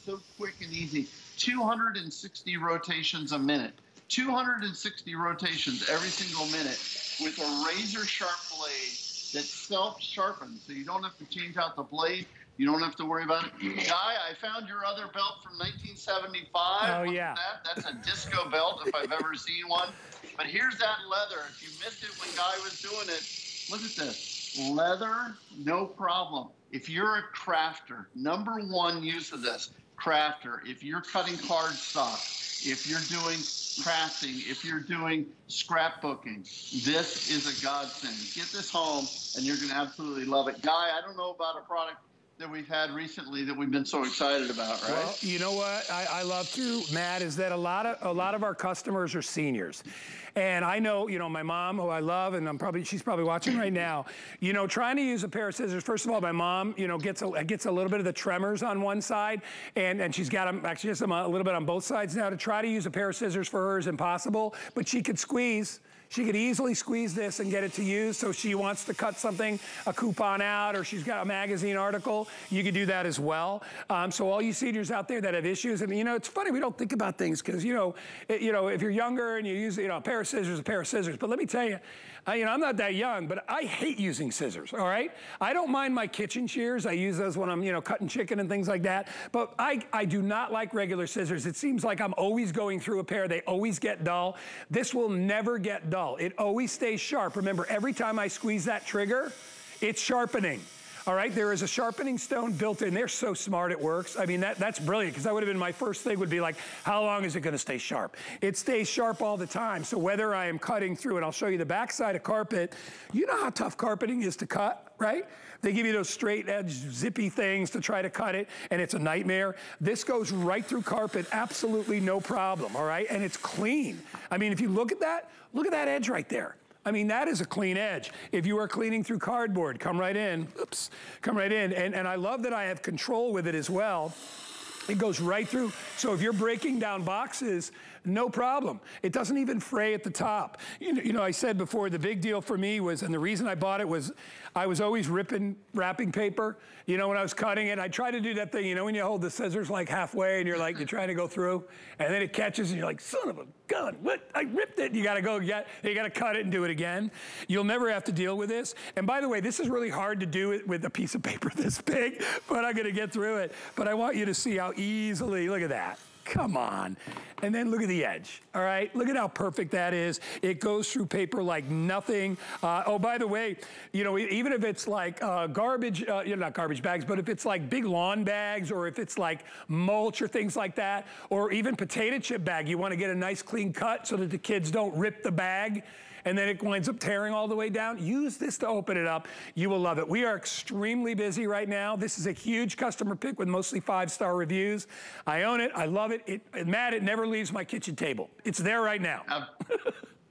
so quick and easy. 260 rotations a minute. 260 rotations every single minute with a razor sharp blade that self sharpens. So you don't have to change out the blade. You don't have to worry about it. Guy, I found your other belt from 1975. Oh, Look yeah. That. That's a disco belt if I've ever seen one. But here's that leather. If you missed it when Guy was doing it, look at this. Leather, no problem. If you're a crafter, number one use of this, crafter, if you're cutting cardstock, if you're doing crafting, if you're doing scrapbooking, this is a godsend. Get this home and you're going to absolutely love it. Guy, I don't know about a product that we've had recently that we've been so excited about, right? Well, you know what I, I love too, Matt, is that a lot of a lot of our customers are seniors. And I know, you know, my mom, who I love, and I'm probably she's probably watching right now. You know, trying to use a pair of scissors. First of all, my mom, you know, gets a gets a little bit of the tremors on one side, and and she's got them actually has them a little bit on both sides now. To try to use a pair of scissors for her is impossible, but she could squeeze. She could easily squeeze this and get it to use. So she wants to cut something, a coupon out, or she's got a magazine article. You could do that as well. Um, so all you seniors out there that have issues, and you know, it's funny we don't think about things because you know, it, you know, if you're younger and you use you know a pair of scissors, a pair of scissors. But let me tell you, I, you know, I'm not that young, but I hate using scissors. All right, I don't mind my kitchen shears. I use those when I'm you know cutting chicken and things like that. But I I do not like regular scissors. It seems like I'm always going through a pair. They always get dull. This will never get dull. It always stays sharp. Remember, every time I squeeze that trigger, it's sharpening. All right, there is a sharpening stone built in. They're so smart it works. I mean, that, that's brilliant because that would have been my first thing would be like, how long is it gonna stay sharp? It stays sharp all the time. So whether I am cutting through, and I'll show you the backside of carpet, you know how tough carpeting is to cut, right? They give you those straight edge zippy things to try to cut it, and it's a nightmare. This goes right through carpet, absolutely no problem, all right? And it's clean. I mean, if you look at that, look at that edge right there. I mean, that is a clean edge. If you are cleaning through cardboard, come right in. Oops, come right in. And, and I love that I have control with it as well. It goes right through. So if you're breaking down boxes, no problem. It doesn't even fray at the top. You know, you know, I said before, the big deal for me was, and the reason I bought it was I was always ripping wrapping paper. You know, when I was cutting it, I try to do that thing, you know, when you hold the scissors like halfway and you're like, you're trying to go through, and then it catches and you're like, son of a gun, what? I ripped it. You gotta go get, you gotta cut it and do it again. You'll never have to deal with this. And by the way, this is really hard to do it with a piece of paper this big, but I'm gonna get through it. But I want you to see how easily, look at that. Come on. And then look at the edge, all right? Look at how perfect that is. It goes through paper like nothing. Uh, oh, by the way, you know, even if it's like uh, garbage, uh, you know, not garbage bags, but if it's like big lawn bags or if it's like mulch or things like that, or even potato chip bag, you want to get a nice clean cut so that the kids don't rip the bag and then it winds up tearing all the way down. Use this to open it up. You will love it. We are extremely busy right now. This is a huge customer pick with mostly five-star reviews. I own it. I love it. it. Matt, it never leaves my kitchen table. It's there right now.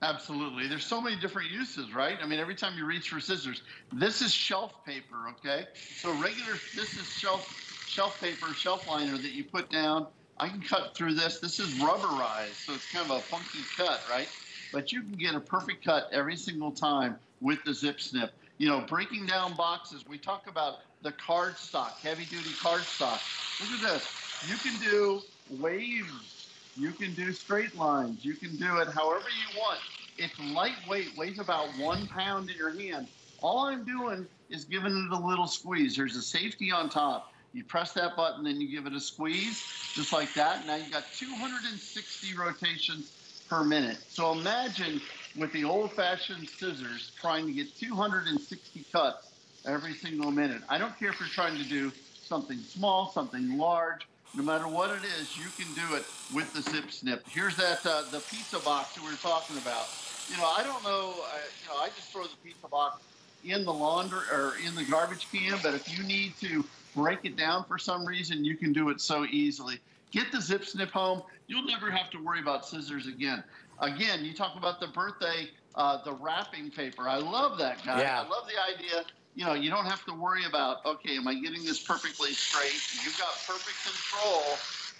Absolutely. There's so many different uses, right? I mean, every time you reach for scissors, this is shelf paper, okay? So regular, this is shelf shelf paper, shelf liner that you put down. I can cut through this. This is rubberized, so it's kind of a funky cut, right? But you can get a perfect cut every single time with the zip snip. You know, breaking down boxes. We talk about the card stock, heavy duty card stock. Look at this. You can do waves you can do straight lines. You can do it however you want. It's lightweight, weighs about one pound in your hand. All I'm doing is giving it a little squeeze. There's a safety on top. You press that button, then you give it a squeeze, just like that. Now you got 260 rotations per minute. So imagine with the old-fashioned scissors trying to get 260 cuts every single minute. I don't care if you're trying to do something small, something large, no matter what it is, you can do it with the zip snip. Here's that uh, the pizza box that we were talking about. You know, I don't know. Uh, you know, I just throw the pizza box in the launder or in the garbage can. But if you need to break it down for some reason, you can do it so easily. Get the zip snip home. You'll never have to worry about scissors again. Again, you talk about the birthday, uh, the wrapping paper. I love that guy. Yeah. I love the idea you know, you don't have to worry about, okay, am I getting this perfectly straight? You've got perfect control.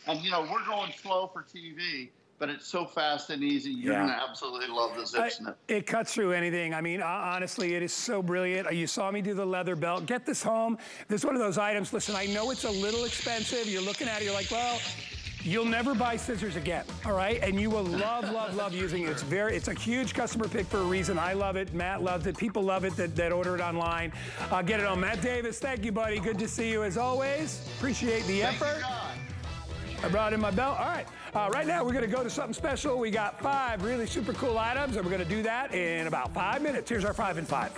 And, you know, we're going slow for TV, but it's so fast and easy. You're Yeah. going to absolutely love the zip I- snip. it cuts through anything. I mean, ho- honestly, it is so brilliant. Uh, You saw me do the leather belt. Get this home. This is one of those items. Listen, I know it's a little expensive. You're looking at it, you're like, well, you'll never buy scissors again, all right? And you will love, love, love using it. It's very, it's a huge customer pick for a reason. I love it. Matt loves it. People love it that, that order it online. Uh, get it on. Matt Davis, thank you, buddy. Good to see you as always. Appreciate the Thank effort. I brought in my belt. All right. Uh, right now, we're going to go to something special. We got five really super cool items, and we're going to do that in about five minutes. Here's our five and five.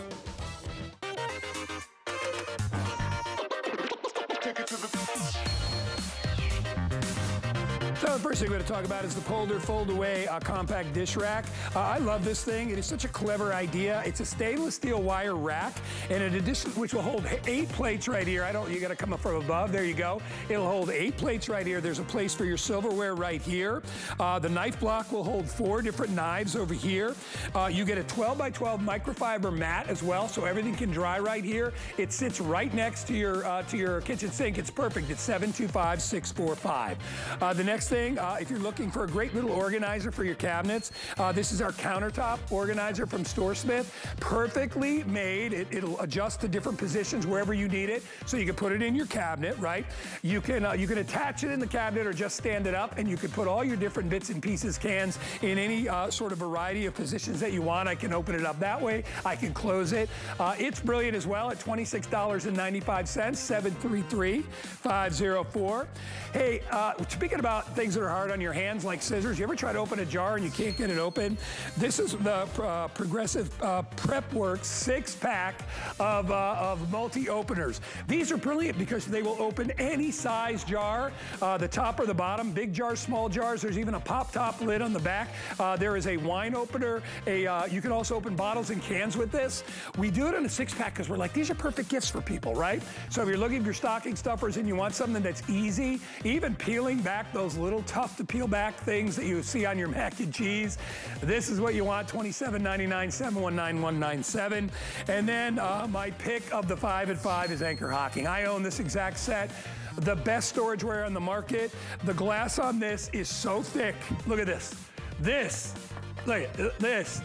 The first thing we're going to talk about is the Polder Fold Away uh, Compact Dish Rack. Uh, I love this thing. It is such a clever idea. It's a stainless steel wire rack, and in addition, which will hold eight plates right here. I don't. You got to come up from above. There you go. It'll hold eight plates right here. There's a place for your silverware right here. Uh, the knife block will hold four different knives over here. Uh, you get a 12 by 12 microfiber mat as well, so everything can dry right here. It sits right next to your uh, to your kitchen sink. It's perfect. It's 725645. Uh, the next thing, uh, if you're looking for a great little organizer for your cabinets, uh, this is our countertop organizer from StoreSmith. Perfectly made. It, will adjust to different positions wherever you need it, so you can put it in your cabinet, right? You can uh, you can attach it in the cabinet or just stand it up, and you can put all your different bits and pieces, cans, in any uh, sort of variety of positions that you want. I can open it up that way. I can close it. Uh, it's brilliant as well at $26.95, 733-504. Hey, uh, speaking about things that are hard on your hands, like scissors, you ever try to open a jar and you can't get it open? This is the uh, Progressive uh, Prep Works six pack of, uh, of multi openers. These are brilliant because they will open any size jar, uh, the top or the bottom, big jars, small jars. There's even a pop top lid on the back. Uh, there is a wine opener. A uh, you can also open bottles and cans with this. We do it in a six pack because we're like these are perfect gifts for people, right? So if you're looking for your stocking stuffers and you want something that's easy, even peeling back those little tough to peel back things that you see on your mac and cheese, this is what you want. $27.99, 719197. And then uh, my pick of the five and five is Anchor Hocking. I own this exact set. The best storage storageware on the market. The glass on this is so thick. Look at this. This, look at this.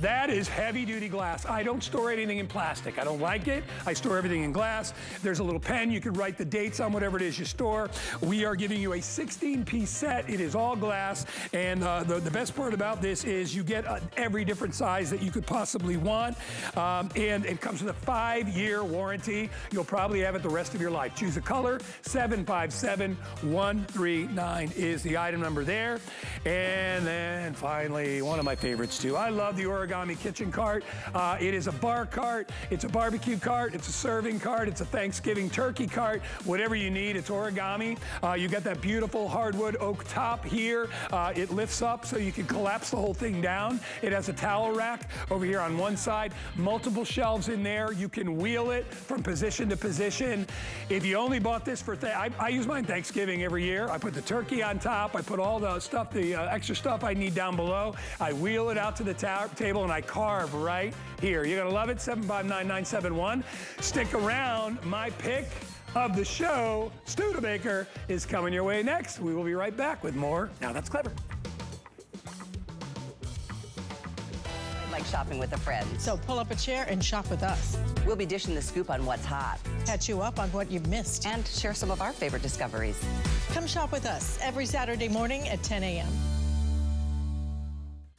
That is heavy duty glass. I don't store anything in plastic. I don't like it. I store everything in glass. There's a little pen. You can write the dates on whatever it is you store. We are giving you a 16 piece set. It is all glass. And uh, the, the best part about this is you get uh, every different size that you could possibly want. Um, and it comes with a five year warranty. You'll probably have it the rest of your life. Choose a color. 757139 is the item number there. And then finally, one of my favorites too. I love the origami kitchen cart. Uh, it is a bar cart, it's a barbecue cart, it's a serving cart, it's a Thanksgiving turkey cart, whatever you need, it's origami. Uh, you got that beautiful hardwood oak top here. Uh, it lifts up so you can collapse the whole thing down. It has a towel rack over here on one side, multiple shelves in there. You can wheel it from position to position. If you only bought this for, I, I use mine Thanksgiving every year. I put the turkey on top, I put all the stuff, the uh, extra stuff I need down below. I wheel it out to the table and I carve right here. You're gonna love it, 759-971. Stick around, my pick of the show, Studebaker, is coming your way next. We will be right back with more Now That's Clever. I like shopping with a friend. So pull up a chair and shop with us. We'll be dishing the scoop on what's hot Catch you up on what you've missed. and share some of our favorite discoveries. Come shop with us every Saturday morning at 10 a.m.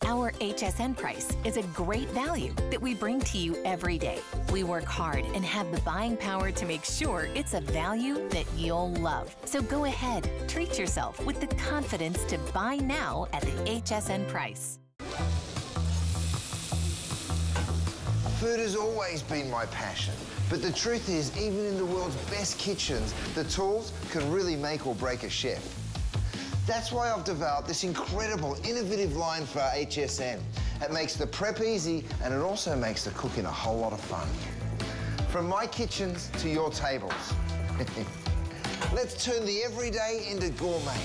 Our HSN price is a great value that we bring to you every day. We work hard and have the buying power to make sure it's a value that you'll love. So go ahead, treat yourself with the confidence to buy now at the HSN price. Food has always been my passion. But the truth is, even in the world's best kitchens, the tools can really make or break a chef. That's why I've developed this incredible, innovative line for HSN. It makes the prep easy and it also makes the cooking a whole lot of fun. From my kitchens to your tables. Let's turn the everyday into gourmet.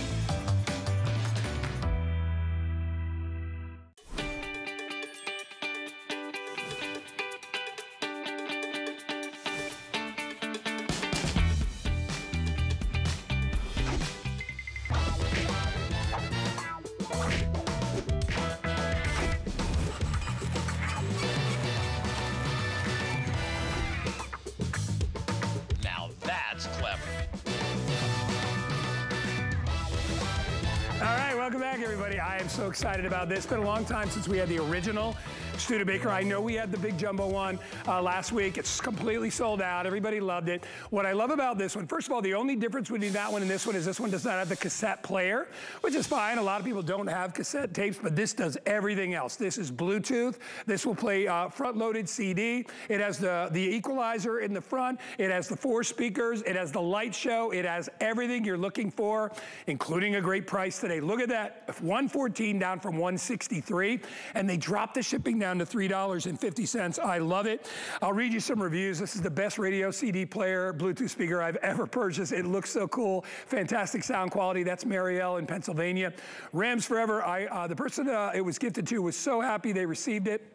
Excited about this. It's been a long time since we had the original Studebaker. I know we had the big jumbo one uh, last week. It's completely sold out. Everybody loved it. What I love about this one, first of all, the only difference between that one and this one is this one does not have the cassette player, which is fine. A lot of people don't have cassette tapes, but this does everything else. This is Bluetooth. This will play uh, front-loaded CD. It has the, the equalizer in the front. It has the four speakers. It has the light show. It has everything you're looking for, including a great price today. Look at that, 114 down from 163, and they dropped the shipping down to $3.50. I love it. I'll read you some reviews. This is the best radio CD player, Bluetooth speaker I've ever purchased. It looks so cool. Fantastic sound quality. That's Marielle in Pennsylvania. Rams Forever, I, uh, the person uh, it was gifted to was so happy they received it.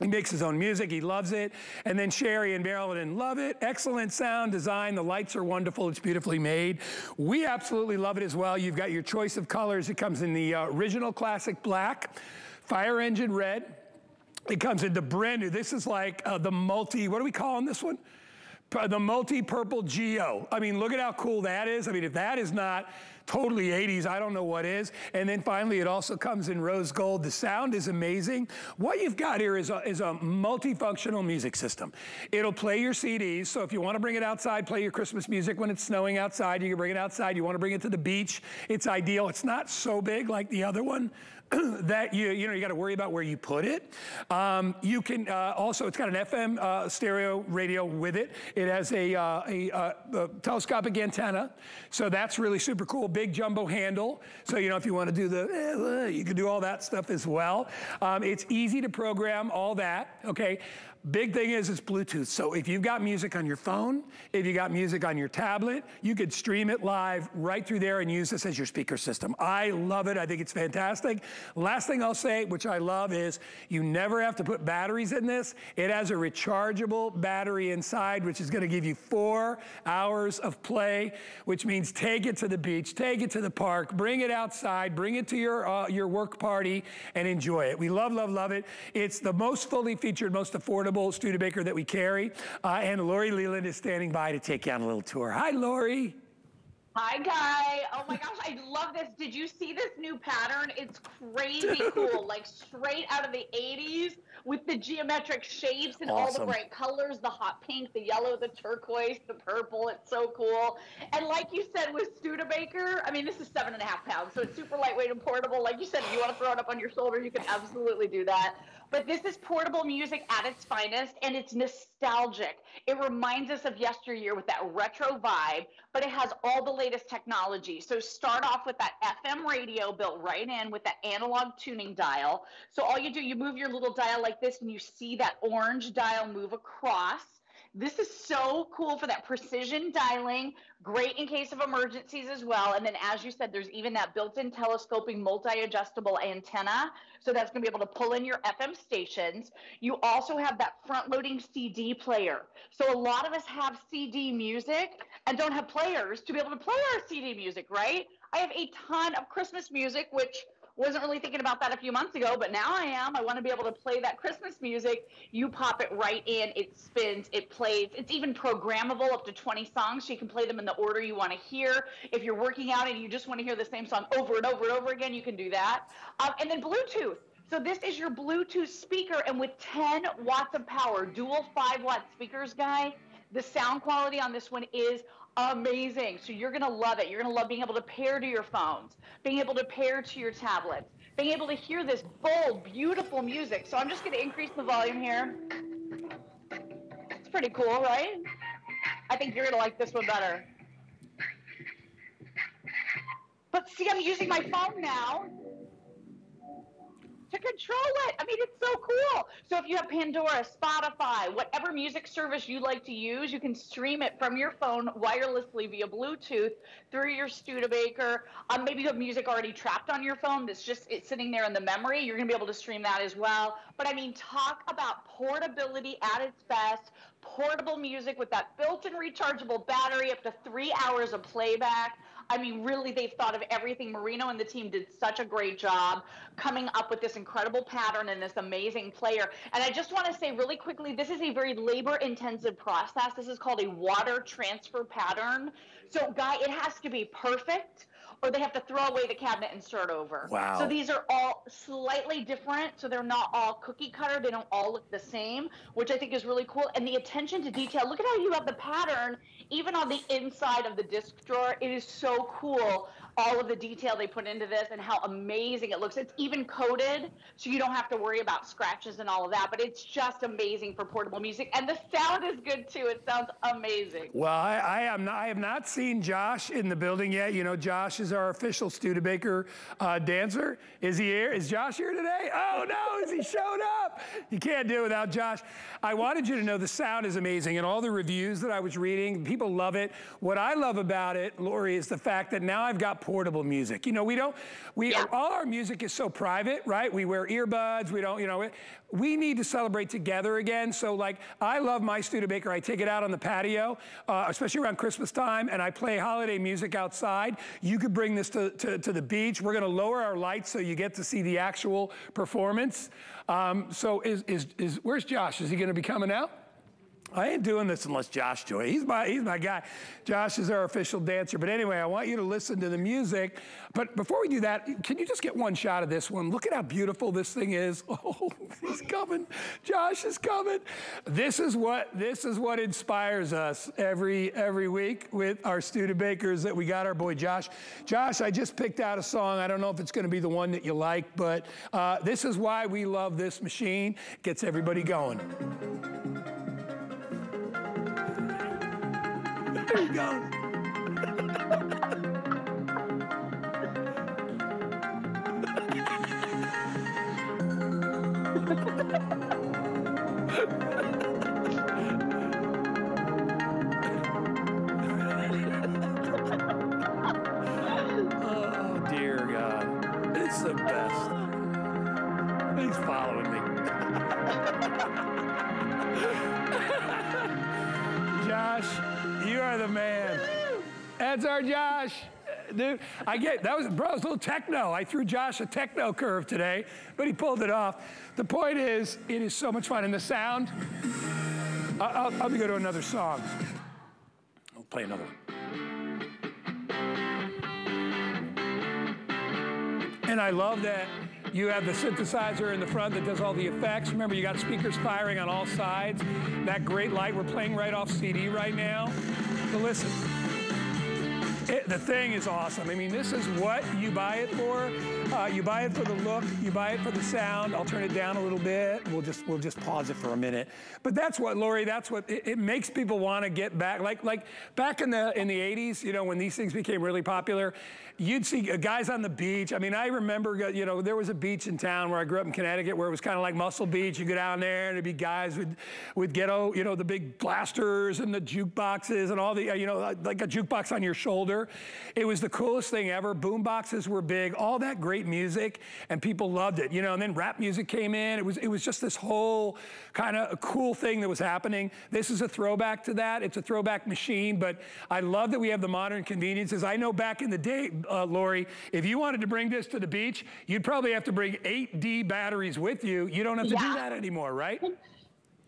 He makes his own music. He loves it. And then Sherry and Marilyn love it. Excellent sound design. The lights are wonderful. It's beautifully made. We absolutely love it as well. You've got your choice of colors. It comes in the uh, original classic black, fire engine red. It comes in the brand new. This is like uh, the multi, what are we calling this one? The multi-purple Geo. I mean, look at how cool that is. I mean, if that is not totally 80s. I don't know what is. And then finally, it also comes in rose gold. The sound is amazing. What you've got here is a, is a multifunctional music system. It'll play your CDs. So if you want to bring it outside, play your Christmas music when it's snowing outside, you can bring it outside. You want to bring it to the beach, it's ideal. It's not so big like the other one. that you, you know, you got to worry about where you put it. Um, you can uh, also, it's got an FM uh, stereo radio with it. It has a, uh, a, uh, a, telescopic antenna, so that's really super cool. Big jumbo handle, so you know if you want to do the, you can do all that stuff as well. Um, it's easy to program all that. Okay, Big thing is it's Bluetooth. So if you've got music on your phone, if you got music on your tablet, you could stream it live right through there and use this as your speaker system. I love it. I think it's fantastic. Last thing I'll say, which I love, is you never have to put batteries in this. It has a rechargeable battery inside, which is going to give you four hours of play, which means take it to the beach, take it to the park, bring it outside, bring it to your, uh, your work party, and enjoy it. We love, love, love it. It's the most fully featured, most affordable incredible Studebaker that we carry. Uh, and Lori Leland is standing by to take you on a little tour. Hi, Lori. Hi, Guy. Oh my gosh, I love this. Did you see this new pattern? It's crazy cool, like straight out of the 80s with the geometric shapes and awesome. all the bright colors the hot pink, the yellow, the turquoise, the purple. It's so cool. And like you said with Studebaker, I mean, this is seven and a half pounds, so it's super lightweight and portable. Like you said, if you want to throw it up on your shoulder, you can absolutely do that. But this is portable music at its finest, and it's nostalgic. It reminds us of yesteryear with that retro vibe, but it has all the latest technology. So start off with that FM radio built right in with that analog tuning dial. So all you do, you move your little dial like this, and you see that orange dial move across. This is so cool for that precision dialing, great in case of emergencies as well. And then, as you said, there's even that built in telescoping multi adjustable antenna. So that's going to be able to pull in your FM stations. You also have that front loading CD player. So a lot of us have CD music and don't have players to be able to play our CD music, right? I have a ton of Christmas music, which wasn't really thinking about that a few months ago, but now I am. I want to be able to play that Christmas music. You pop it right in, it spins, it plays. It's even programmable up to 20 songs, so you can play them in the order you want to hear. If you're working out and you just want to hear the same song over and over and over again, you can do that. Um, and then Bluetooth. So this is your Bluetooth speaker, and with 10 watts of power, dual 5 watt speakers, guy, the sound quality on this one is amazing. So you're going to love it. You're going to love being able to pair to your phones, being able to pair to your tablets, being able to hear this bold, beautiful music. So I'm just going to increase the volume here. It's pretty cool, right? I think you're going to like this one better. But see, I'm using my phone now to control it. I mean, it's so cool. So if you have Pandora, Spotify, whatever music service you like to use, you can stream it from your phone wirelessly via Bluetooth through your Studebaker. Um, maybe you have music already trapped on your phone that's just it's sitting there in the memory. You're going to be able to stream that as well. But I mean, talk about portability at its best. Portable music with that built-in rechargeable battery, up to three hours of playback. I mean, really, they've thought of everything. Marino and the team did such a great job coming up with this incredible pattern and this amazing player. And I just want to say really quickly this is a very labor intensive process. This is called a water transfer pattern. So, Guy, it has to be perfect or they have to throw away the cabinet and start over. Wow. So these are all slightly different. So they're not all cookie cutter. They don't all look the same, which I think is really cool. And the attention to detail. Look at how you have the pattern even on the inside of the disc drawer. It is so cool all of the detail they put into this and how amazing it looks. It's even coated, so you don't have to worry about scratches and all of that. But it's just amazing for portable music, and the sound is good too. It sounds amazing. Well, I, I am not, I have not seen Josh in the building yet. You know, Josh is our official Studebaker uh, dancer. Is he here? Is Josh here today? Oh no, is he showed up? You can't do it without Josh. I wanted you to know the sound is amazing, and all the reviews that I was reading, people love it. What I love about it, Lori, is the fact that now I've got portable music. You know, we don't, we, yeah. all our music is so private, right? We wear earbuds, we don't, you know, we need to celebrate together again. So like, I love my Studebaker. I take it out on the patio, uh, especially around Christmas time, and I play holiday music outside. You could bring this to, to, to the beach. We're gonna lower our lights so you get to see the actual performance. Um, so is, is, is, where's Josh? Is he gonna be coming out? I ain't doing this unless Josh it. He's my, he's my guy. Josh is our official dancer. But anyway, I want you to listen to the music. But before we do that, can you just get one shot of this one? Look at how beautiful this thing is. Oh, he's coming. Josh is coming. This is what this is what inspires us every every week with our Studebakers that we got our boy Josh. Josh, I just picked out a song. I don't know if it's going to be the one that you like, but uh, this is why we love this machine. Gets everybody going. There he goes. That's our Josh. Uh, dude, I get, that was, bro, was a little techno. I threw Josh a techno curve today, but he pulled it off. The point is, it is so much fun. And the sound, I'll, I'll, I'll go to another song. I'll play another one. And I love that you have the synthesizer in the front that does all the effects. Remember, you got speakers firing on all sides. That great light, we're playing right off CD right now. So listen, it, the thing is awesome. I mean, this is what you buy it for. Uh, you buy it for the look. You buy it for the sound. I'll turn it down a little bit. We'll just we'll just pause it for a minute. But that's what, Lori. That's what it, it makes people want to get back. Like like back in the in the 80s, you know, when these things became really popular, you'd see uh, guys on the beach. I mean, I remember, uh, you know, there was a beach in town where I grew up in Connecticut where it was kind of like Muscle Beach. You go down there and there'd be guys with, with ghetto, you know, the big blasters and the jukeboxes and all the, uh, you know, like a jukebox on your shoulder. It was the coolest thing ever. Boom boxes were big, all that great music, and people loved it, you know, and then rap music came in. It was, it was just this whole kind of cool thing that was happening. This is a throwback to that. It's a throwback machine, but I love that we have the modern conveniences. I know back in the day, uh, Lori, if you wanted to bring this to the beach, you'd probably have to bring 8D batteries with you. You don't have to yeah. do that anymore, right?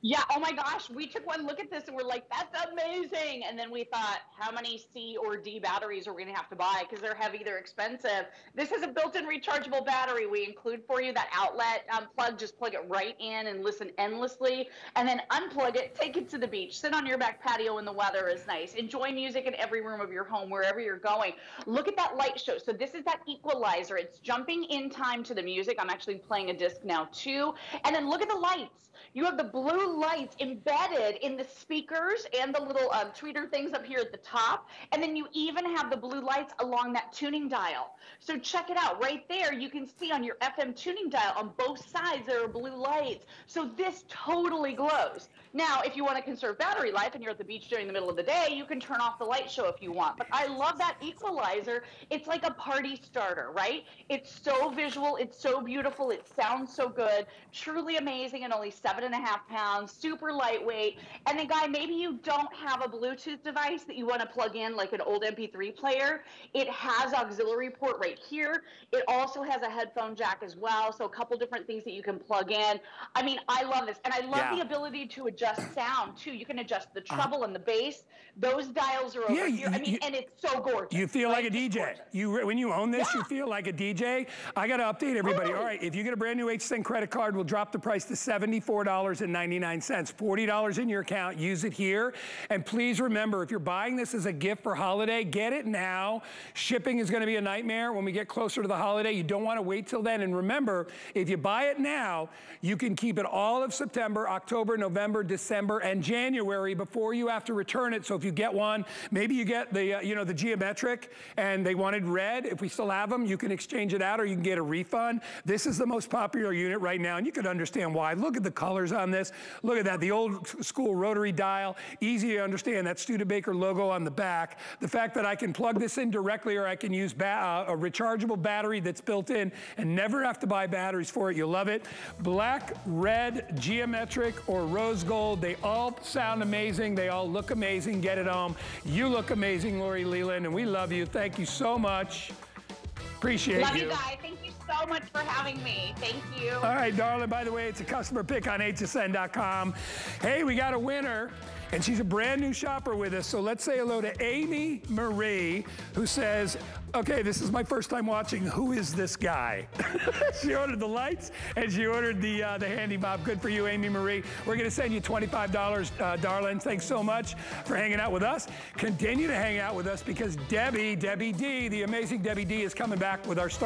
Yeah, oh my gosh, we took one look at this and we're like, that's amazing. And then we thought, how many C or D batteries are we going to have to buy? Because they're heavy, they're expensive. This is a built in rechargeable battery. We include for you that outlet um, plug, just plug it right in and listen endlessly. And then unplug it, take it to the beach, sit on your back patio when the weather is nice. Enjoy music in every room of your home, wherever you're going. Look at that light show. So this is that equalizer. It's jumping in time to the music. I'm actually playing a disc now too. And then look at the lights. You have the blue lights embedded in the speakers and the little um, tweeter things up here at the top. And then you even have the blue lights along that tuning dial. So check it out. Right there, you can see on your FM tuning dial on both sides there are blue lights. So this totally glows. Now, if you want to conserve battery life and you're at the beach during the middle of the day, you can turn off the light show if you want. But I love that equalizer. It's like a party starter, right? It's so visual. It's so beautiful. It sounds so good. Truly amazing and only seven and a half pounds super lightweight. And then, guy, maybe you don't have a Bluetooth device that you want to plug in like an old MP3 player. It has auxiliary port right here. It also has a headphone jack as well. So a couple different things that you can plug in. I mean, I love this. And I love yeah. the ability to adjust sound too. You can adjust the uh-huh. treble uh, and the bass. Those dials are over yeah, here. I mean, you, and it's so gorgeous. You feel right? like a DJ. You When you own this, yeah. you feel like a DJ. I got to update everybody. All right, if you get a brand new HSN credit card, we'll drop the price to $74.99. $40 in your account. Use it here. And please remember, if you're buying this as a gift for holiday, get it now. Shipping is going to be a nightmare when we get closer to the holiday. You don't want to wait till then. And remember, if you buy it now, you can keep it all of September, October, November, December, and January before you have to return it. So if you get one, maybe you get the, uh, you know, the geometric and they wanted red. If we still have them, you can exchange it out or you can get a refund. This is the most popular unit right now, and you can understand why. Look at the colors on this. Look at that, the old school rotary dial. Easy to understand, that Studebaker logo on the back. The fact that I can plug this in directly or I can use uh, a rechargeable battery that's built in and never have to buy batteries for it. You'll love it. Black, red, geometric, or rose gold. They all sound amazing. They all look amazing. Get it home. You look amazing, Lori Leland, and we love you. Thank you so much. Appreciate love you. Love you guys. Thank you so much for having me. Thank you. All right, darling. By the way, it's a customer pick on hsn.com. Hey, we got a winner. And she's a brand new shopper with us. So let's say hello to Amy Marie, who says, okay, this is my first time watching. Who is this guy? she ordered the lights and she ordered the uh, the handy mop. Good for you, Amy Marie. We're going to send you $25, uh, darling. Thanks so much for hanging out with us. Continue to hang out with us because Debbie, Debbie D, the amazing Debbie D is coming back with our star.